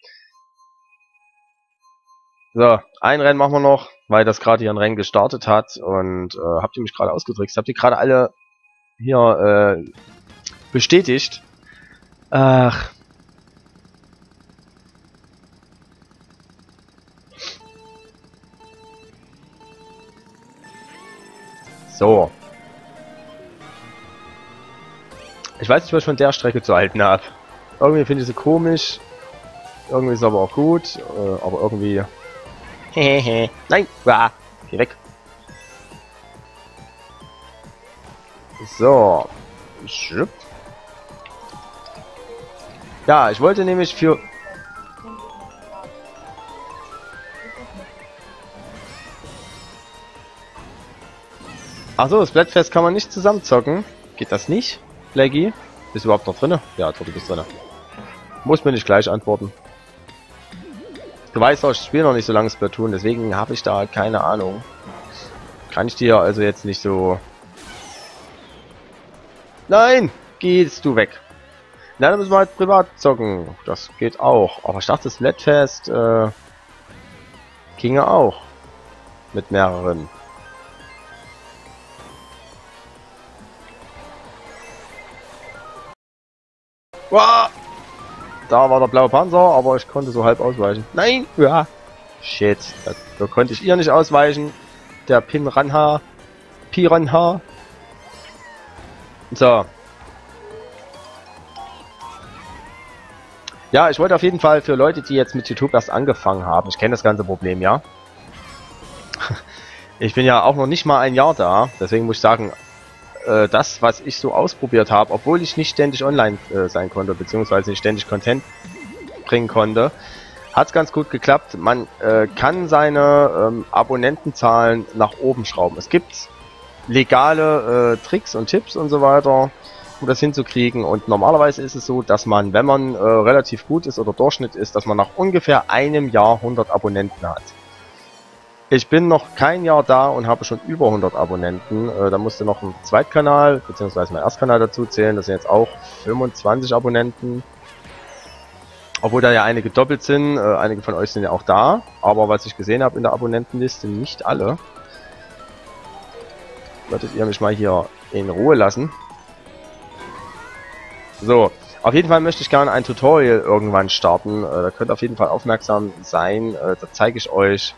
So, ein Rennen machen wir noch, weil das gerade hier ein Rennen gestartet hat. Und äh, habt ihr mich gerade ausgedrückt? Habt ihr gerade alle hier äh, bestätigt? Ach. So. Ich weiß nicht, was ich von der Strecke zu halten habe. Irgendwie finde ich sie komisch. Irgendwie ist aber auch gut. Äh, aber irgendwie... Hehehe. Nein! Ah, geh weg. So. Schip. Ja, ich wollte nämlich für... Achso, das Blattfest kann man nicht zusammen zocken. Geht das nicht, Blackie? Bist du überhaupt noch drinne? Ja, du bist drinne. Muss mir nicht gleich antworten. Du weißt doch, ich spiele noch nicht so lange Splatoon, deswegen habe ich da keine Ahnung. Kann ich dir also jetzt nicht so... Nein! Gehst du weg. Na, dann müssen wir halt privat zocken. Das geht auch. Aber ich dachte, das Letfest äh, ginge auch. Mit mehreren. Wow! Da war der blaue Panzer, aber ich konnte so halb ausweichen. Nein! Ja! Shit, da, da konnte ich ihr nicht ausweichen. Der Pinranha. Piranha. So. Ja, ich wollte auf jeden Fall für Leute, die jetzt mit YouTube erst angefangen haben, ich kenne das ganze Problem, ja. <laughs> Ich bin ja auch noch nicht mal ein Jahr da, deswegen muss ich sagen, äh, das, was ich so ausprobiert habe, obwohl ich nicht ständig online äh, sein konnte, beziehungsweise nicht ständig Content bringen konnte, hat es ganz gut geklappt. Man äh, kann seine ähm, Abonnentenzahlen nach oben schrauben. Es gibt legale äh, Tricks und Tipps und so weiter, um das hinzukriegen. Und normalerweise ist es so, dass man, wenn man äh, relativ gut ist oder Durchschnitt ist, dass man nach ungefähr einem Jahr 100 Abonnenten hat. Ich bin noch kein Jahr da und habe schon über 100 Abonnenten. Äh, da musste noch ein Zweitkanal, beziehungsweise mein Erstkanal dazu zählen. Das sind jetzt auch 25 Abonnenten. Obwohl da ja einige doppelt sind. Äh, einige von euch sind ja auch da. Aber was ich gesehen habe in der Abonnentenliste, nicht alle. Würdet ihr mich mal hier in Ruhe lassen. So, auf jeden Fall möchte ich gerne ein Tutorial irgendwann starten. Äh, da könnt ihr auf jeden Fall aufmerksam sein. Äh, da zeige ich euch,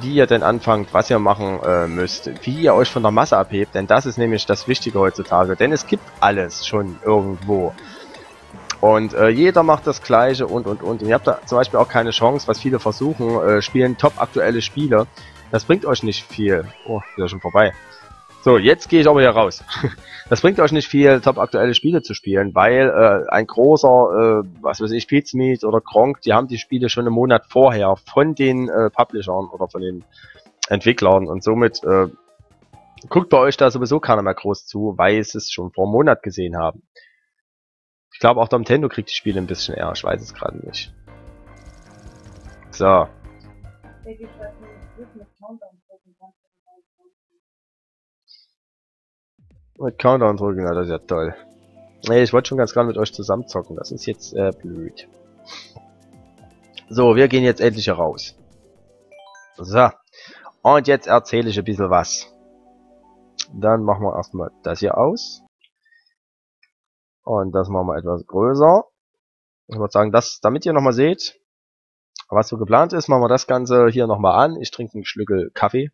wie ihr denn anfangt, was ihr machen äh, müsst, wie ihr euch von der Masse abhebt, denn das ist nämlich das Wichtige heutzutage, denn es gibt alles schon irgendwo. Und äh, jeder macht das Gleiche und und und. Und ihr habt da zum Beispiel auch keine Chance, was viele versuchen, äh, spielen top aktuelle Spiele. Das bringt euch nicht viel. Oh, ja schon vorbei. So, jetzt gehe ich aber hier raus. <laughs> das bringt euch nicht viel, top aktuelle Spiele zu spielen, weil äh, ein großer, äh, was weiß ich, Pizmeet oder Gronk, die haben die Spiele schon einen Monat vorher von den äh, Publishern oder von den Entwicklern und somit äh, guckt bei euch da sowieso keiner mehr groß zu, weil sie es schon vor einem Monat gesehen haben. Ich glaube auch der Nintendo kriegt die Spiele ein bisschen eher, ich weiß es gerade nicht. So. Mit Countdown drücken, das ist ja toll. Nee, ich wollte schon ganz gerne mit euch zusammen zocken. Das ist jetzt äh, blöd. So, wir gehen jetzt endlich raus. So. Und jetzt erzähle ich ein bisschen was. Dann machen wir erstmal das hier aus. Und das machen wir etwas größer. Ich würde sagen, das, damit ihr nochmal seht, was so geplant ist, machen wir das Ganze hier nochmal an. Ich trinke einen Schlückel Kaffee.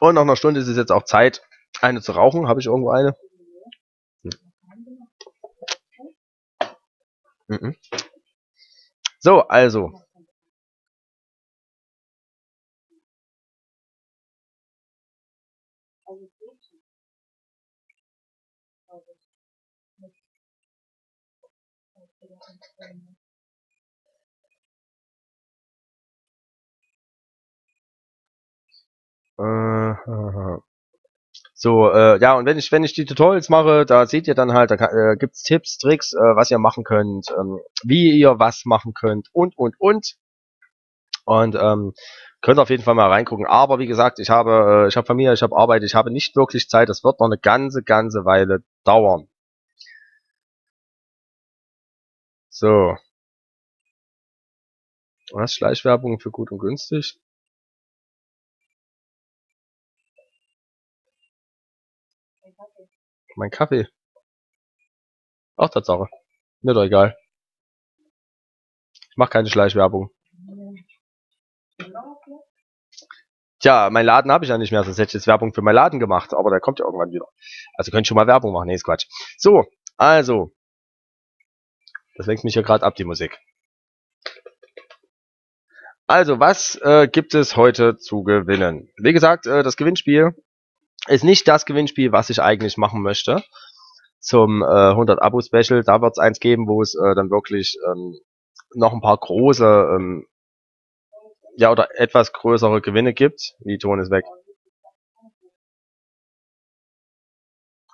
Und nach einer Stunde ist es jetzt auch Zeit, eine zu rauchen. Habe ich irgendwo eine? Mhm. So, also. <laughs> so, äh, ja, und wenn ich, wenn ich die Tutorials mache, da seht ihr dann halt, da äh, gibt's Tipps, Tricks, äh, was ihr machen könnt, ähm, wie ihr was machen könnt und, und, und. Und ähm, könnt auf jeden Fall mal reingucken. Aber wie gesagt, ich habe, äh, ich habe Familie, ich habe Arbeit, ich habe nicht wirklich Zeit. Das wird noch eine ganze, ganze Weile dauern. So. Was? Schleichwerbung für gut und günstig? Mein Kaffee. Ach, Tatsache. Mir doch egal. Ich mach keine Schleichwerbung. Tja, mein Laden habe ich ja nicht mehr, sonst hätte ich jetzt Werbung für meinen Laden gemacht, aber der kommt ja irgendwann wieder. Also könnt ihr schon mal Werbung machen, nee, ist Quatsch. So, also. Das lenkt mich ja gerade ab, die Musik. Also, was äh, gibt es heute zu gewinnen? Wie gesagt, äh, das Gewinnspiel ist nicht das Gewinnspiel, was ich eigentlich machen möchte. Zum äh, 100 Abo Special, da wird es eins geben, wo es äh, dann wirklich ähm, noch ein paar große, ähm, ja oder etwas größere Gewinne gibt. Wie Ton ist weg.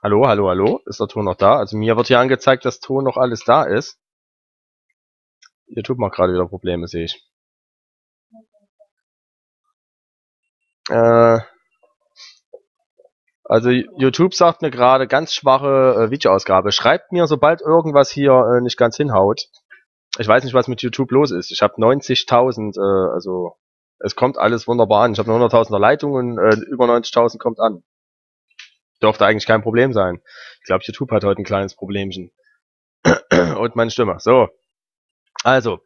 Hallo, hallo, hallo. Ist der Ton noch da? Also mir wird hier angezeigt, dass Ton noch alles da ist. YouTube macht gerade wieder Probleme, sehe ich. Äh, also YouTube sagt mir gerade ganz schwache äh, Videoausgabe. Schreibt mir, sobald irgendwas hier äh, nicht ganz hinhaut. Ich weiß nicht, was mit YouTube los ist. Ich habe 90.000, äh, also es kommt alles wunderbar an. Ich habe eine 100.000er Leitung und äh, über 90.000 kommt an. Dürfte eigentlich kein Problem sein. Ich glaube, YouTube hat heute ein kleines Problemchen. <clears throat> und meine Stimme. So. Also,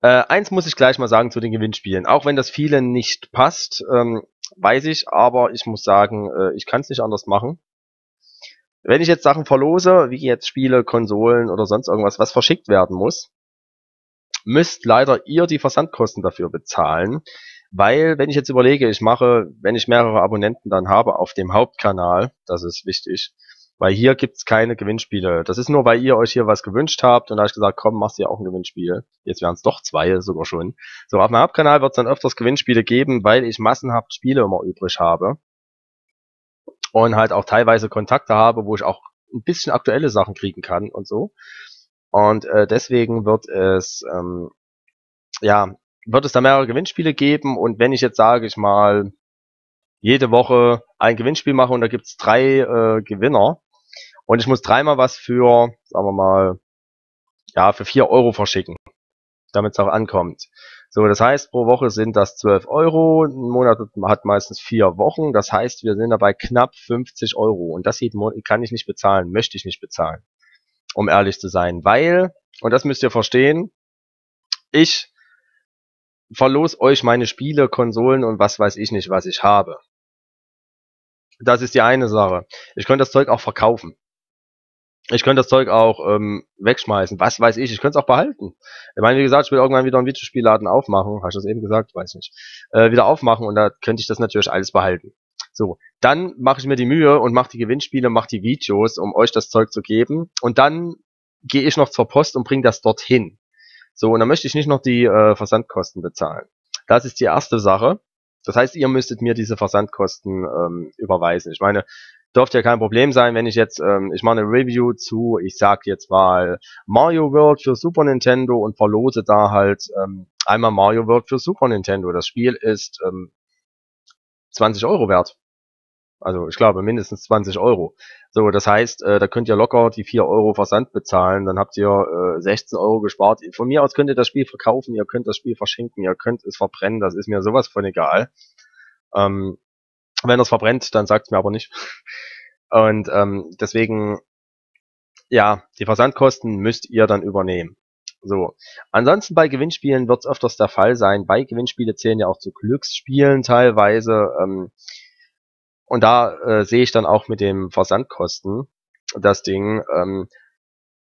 äh, eins muss ich gleich mal sagen zu den Gewinnspielen. Auch wenn das vielen nicht passt, ähm, weiß ich, aber ich muss sagen, äh, ich kann es nicht anders machen. Wenn ich jetzt Sachen verlose, wie jetzt Spiele, Konsolen oder sonst irgendwas, was verschickt werden muss, müsst leider ihr die Versandkosten dafür bezahlen. Weil, wenn ich jetzt überlege, ich mache, wenn ich mehrere Abonnenten dann habe auf dem Hauptkanal, das ist wichtig, weil hier gibt's keine Gewinnspiele. Das ist nur, weil ihr euch hier was gewünscht habt und da habe ich gesagt, komm, machst du ja auch ein Gewinnspiel. Jetzt wären es doch zwei, sogar schon. So, auf meinem Hauptkanal wird es dann öfters Gewinnspiele geben, weil ich massenhaft Spiele immer übrig habe. Und halt auch teilweise Kontakte habe, wo ich auch ein bisschen aktuelle Sachen kriegen kann und so. Und äh, deswegen wird es, ähm, ja, wird es da mehrere Gewinnspiele geben und wenn ich jetzt sage ich mal jede Woche ein Gewinnspiel mache und da gibt's drei äh, Gewinner und ich muss dreimal was für, sagen wir mal, ja, für vier Euro verschicken, damit es auch ankommt. So, das heißt, pro Woche sind das 12 Euro, ein Monat hat meistens vier Wochen, das heißt, wir sind dabei knapp 50 Euro und das kann ich nicht bezahlen, möchte ich nicht bezahlen, um ehrlich zu sein, weil, und das müsst ihr verstehen, ich verlos euch meine Spiele, Konsolen und was weiß ich nicht, was ich habe. Das ist die eine Sache. Ich könnte das Zeug auch verkaufen. Ich könnte das Zeug auch ähm, wegschmeißen. Was weiß ich. Ich könnte es auch behalten. Ich meine, wie gesagt, ich will irgendwann wieder einen Videospielladen aufmachen. Habe ich das eben gesagt? Weiß nicht. Äh, wieder aufmachen und da könnte ich das natürlich alles behalten. So, dann mache ich mir die Mühe und mache die Gewinnspiele, mache die Videos, um euch das Zeug zu geben. Und dann gehe ich noch zur Post und bringe das dorthin. So, und dann möchte ich nicht noch die äh, Versandkosten bezahlen. Das ist die erste Sache. Das heißt, ihr müsstet mir diese Versandkosten ähm, überweisen. Ich meine, dürfte ja kein Problem sein, wenn ich jetzt, ähm, ich mache eine Review zu, ich sag jetzt mal Mario World für Super Nintendo und verlose da halt ähm, einmal Mario World für Super Nintendo. Das Spiel ist ähm, 20 Euro wert. Also ich glaube mindestens 20 Euro. So, das heißt, äh, da könnt ihr locker die 4 Euro Versand bezahlen, dann habt ihr äh, 16 Euro gespart. Von mir aus könnt ihr das Spiel verkaufen, ihr könnt das Spiel verschenken, ihr könnt es verbrennen, das ist mir sowas von egal. Ähm, wenn es verbrennt, dann sagt es mir aber nicht. Und ähm, deswegen, ja, die Versandkosten müsst ihr dann übernehmen. So. Ansonsten bei Gewinnspielen wird es öfters der Fall sein. Bei Gewinnspiele zählen ja auch zu Glücksspielen teilweise. Ähm, und da äh, sehe ich dann auch mit dem Versandkosten das Ding. Ähm,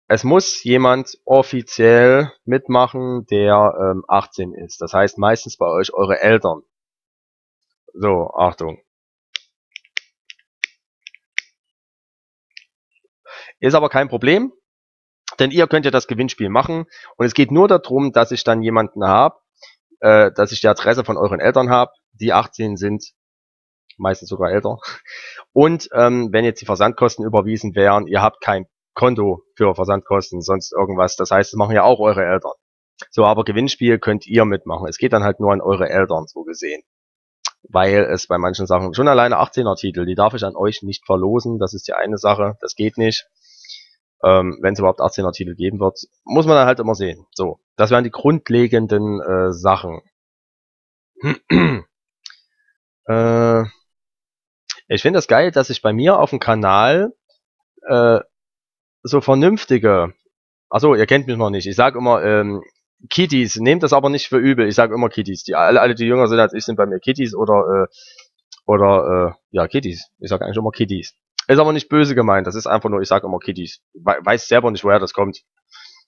es muss jemand offiziell mitmachen, der ähm, 18 ist. Das heißt meistens bei euch eure Eltern. So, Achtung. Ist aber kein Problem, denn ihr könnt ja das Gewinnspiel machen und es geht nur darum, dass ich dann jemanden habe, äh, dass ich die Adresse von euren Eltern habe, die 18 sind meistens sogar älter. Und ähm, wenn jetzt die Versandkosten überwiesen wären, ihr habt kein Konto für Versandkosten, sonst irgendwas. Das heißt, das machen ja auch eure Eltern. So, aber Gewinnspiel könnt ihr mitmachen. Es geht dann halt nur an eure Eltern, so gesehen. Weil es bei manchen Sachen schon alleine 18er Titel, die darf ich an euch nicht verlosen. Das ist die eine Sache. Das geht nicht. Ähm, Wenn es überhaupt 18er Titel geben wird, muss man dann halt immer sehen. So, das wären die grundlegenden äh, Sachen. <clears throat> äh, ich finde das geil, dass ich bei mir auf dem Kanal äh, so vernünftige, also ihr kennt mich noch nicht, ich sage immer ähm, Kitties, nehmt das aber nicht für übel, ich sage immer Kitties, die alle, alle die jünger sind als ich sind bei mir Kitties oder äh, oder äh, ja Kitties, ich sage eigentlich immer Kitties. Ist aber nicht böse gemeint, das ist einfach nur, ich sage immer Kitties. Weiß selber nicht, woher das kommt.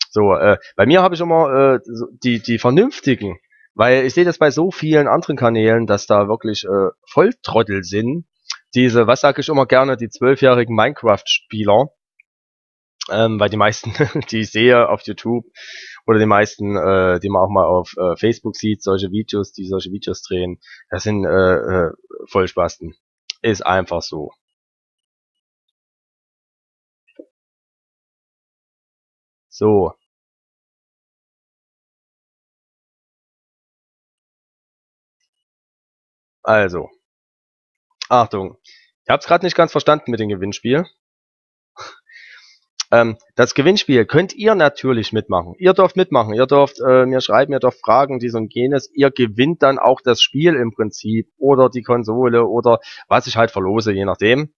So, äh, bei mir habe ich immer äh, die die vernünftigen, weil ich sehe das bei so vielen anderen Kanälen, dass da wirklich äh, Volltrottel sind, diese, was sage ich immer gerne, die zwölfjährigen Minecraft-Spieler, ähm, weil die meisten, <laughs> die ich sehe auf YouTube oder die meisten, äh, die man auch mal auf äh, Facebook sieht, solche Videos, die solche Videos drehen, das sind äh, äh, Vollspasten. Ist einfach so. So. Also, Achtung, ich habe es gerade nicht ganz verstanden mit dem Gewinnspiel. <laughs> ähm, das Gewinnspiel könnt ihr natürlich mitmachen. Ihr dürft mitmachen, ihr dürft äh, mir schreiben, ihr dürft fragen, dies und jenes. Ihr gewinnt dann auch das Spiel im Prinzip oder die Konsole oder was ich halt verlose, je nachdem.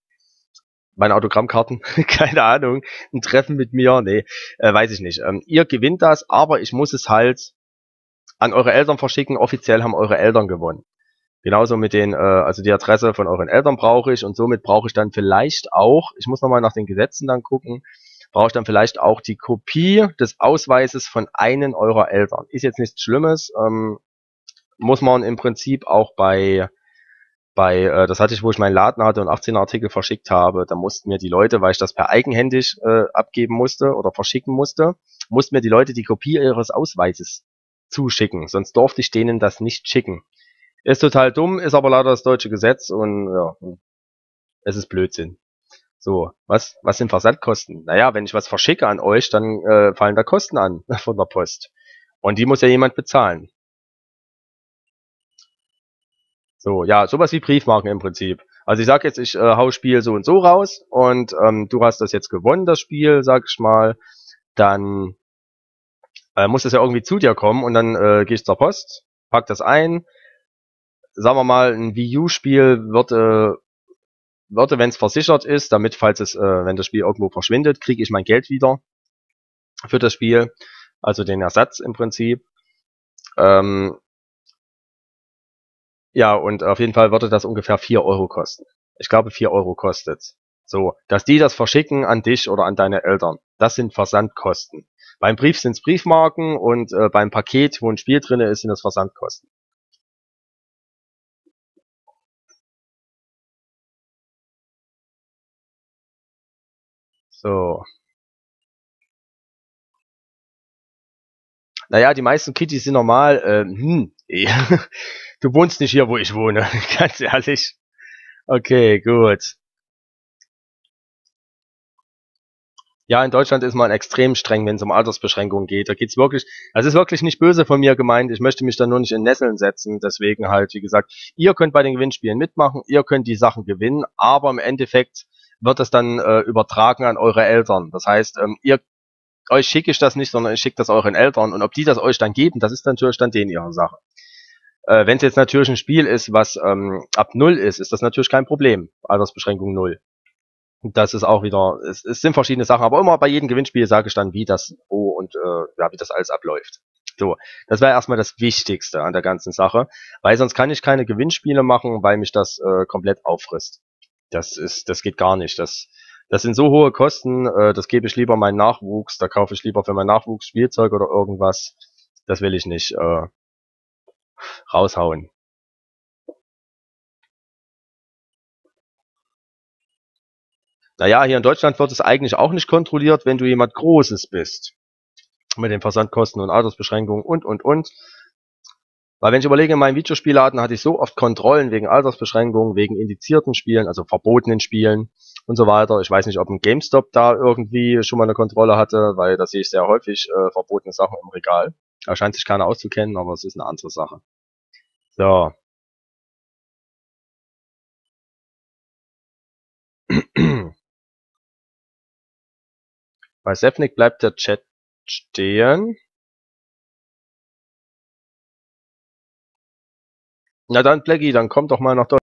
Meine Autogrammkarten, <laughs> keine Ahnung. Ein Treffen mit mir, nee, äh, weiß ich nicht. Ähm, ihr gewinnt das, aber ich muss es halt an eure Eltern verschicken. Offiziell haben eure Eltern gewonnen. Genauso mit den, äh, also die Adresse von euren Eltern brauche ich und somit brauche ich dann vielleicht auch, ich muss nochmal nach den Gesetzen dann gucken, brauche ich dann vielleicht auch die Kopie des Ausweises von einem eurer Eltern. Ist jetzt nichts Schlimmes, ähm, muss man im Prinzip auch bei bei, äh, das hatte ich, wo ich meinen Laden hatte und 18 Artikel verschickt habe, da mussten mir die Leute, weil ich das per eigenhändig äh, abgeben musste oder verschicken musste, mussten mir die Leute die Kopie ihres Ausweises zuschicken, sonst durfte ich denen das nicht schicken. Ist total dumm, ist aber leider das deutsche Gesetz und ja, es ist Blödsinn. So, was, was sind Versandkosten? Naja, wenn ich was verschicke an euch, dann äh, fallen da Kosten an <laughs> von der Post. Und die muss ja jemand bezahlen. So, ja, sowas wie Briefmarken im Prinzip. Also ich sag jetzt, ich äh, hau Spiel so und so raus und ähm, du hast das jetzt gewonnen, das Spiel, sag ich mal, dann äh, muss das ja irgendwie zu dir kommen und dann äh, gehst zur Post, pack das ein. Sagen wir mal, ein Wii U-Spiel wird, äh, würde, wenn es versichert ist, damit, falls es, äh, wenn das Spiel irgendwo verschwindet, kriege ich mein Geld wieder für das Spiel, also den Ersatz im Prinzip. Ähm, ja, und auf jeden Fall würde das ungefähr vier Euro kosten. Ich glaube, vier Euro kostet's. So, dass die das verschicken an dich oder an deine Eltern, das sind Versandkosten. Beim Brief sind's Briefmarken und äh, beim Paket, wo ein Spiel drinne ist, sind es Versandkosten. So. Naja, die meisten Kitties sind normal. Äh, hm, <laughs> du wohnst nicht hier, wo ich wohne, <laughs> ganz ehrlich. Okay, gut. Ja, in Deutschland ist man extrem streng, wenn es um Altersbeschränkungen geht. Da geht's wirklich, das ist wirklich nicht böse von mir gemeint. Ich möchte mich da nur nicht in Nesseln setzen. Deswegen halt, wie gesagt, ihr könnt bei den Gewinnspielen mitmachen, ihr könnt die Sachen gewinnen, aber im Endeffekt wird das dann äh, übertragen an eure Eltern. Das heißt, ähm, ihr euch schicke ich das nicht, sondern ich schicke das euren Eltern und ob die das euch dann geben, das ist natürlich dann denen ihre Sache. Äh, Wenn es jetzt natürlich ein Spiel ist, was ähm, ab null ist, ist das natürlich kein Problem. Altersbeschränkung null. Das ist auch wieder, es, es sind verschiedene Sachen, aber immer bei jedem Gewinnspiel sage ich dann, wie das, wo und äh, ja, wie das alles abläuft. So, das wäre erstmal das Wichtigste an der ganzen Sache, weil sonst kann ich keine Gewinnspiele machen, weil mich das äh, komplett auffrisst. Das ist, das geht gar nicht. Das, das sind so hohe Kosten, äh, das gebe ich lieber meinen Nachwuchs, da kaufe ich lieber für meinen Nachwuchs Spielzeug oder irgendwas. Das will ich nicht äh, raushauen. Naja, hier in Deutschland wird es eigentlich auch nicht kontrolliert, wenn du jemand Großes bist. Mit den Versandkosten und Altersbeschränkungen und, und, und. Weil wenn ich überlege, in meinem Videospielladen hatte ich so oft Kontrollen wegen Altersbeschränkungen, wegen indizierten Spielen, also verbotenen Spielen und so weiter. Ich weiß nicht, ob ein GameStop da irgendwie schon mal eine Kontrolle hatte, weil da sehe ich sehr häufig äh, verbotene Sachen im Regal. Da scheint sich keiner auszukennen, aber es ist eine andere Sache. So. <clears throat> Bei Sevnik bleibt der Chat stehen. Na dann, Blackie, dann komm doch mal nach Deutschland.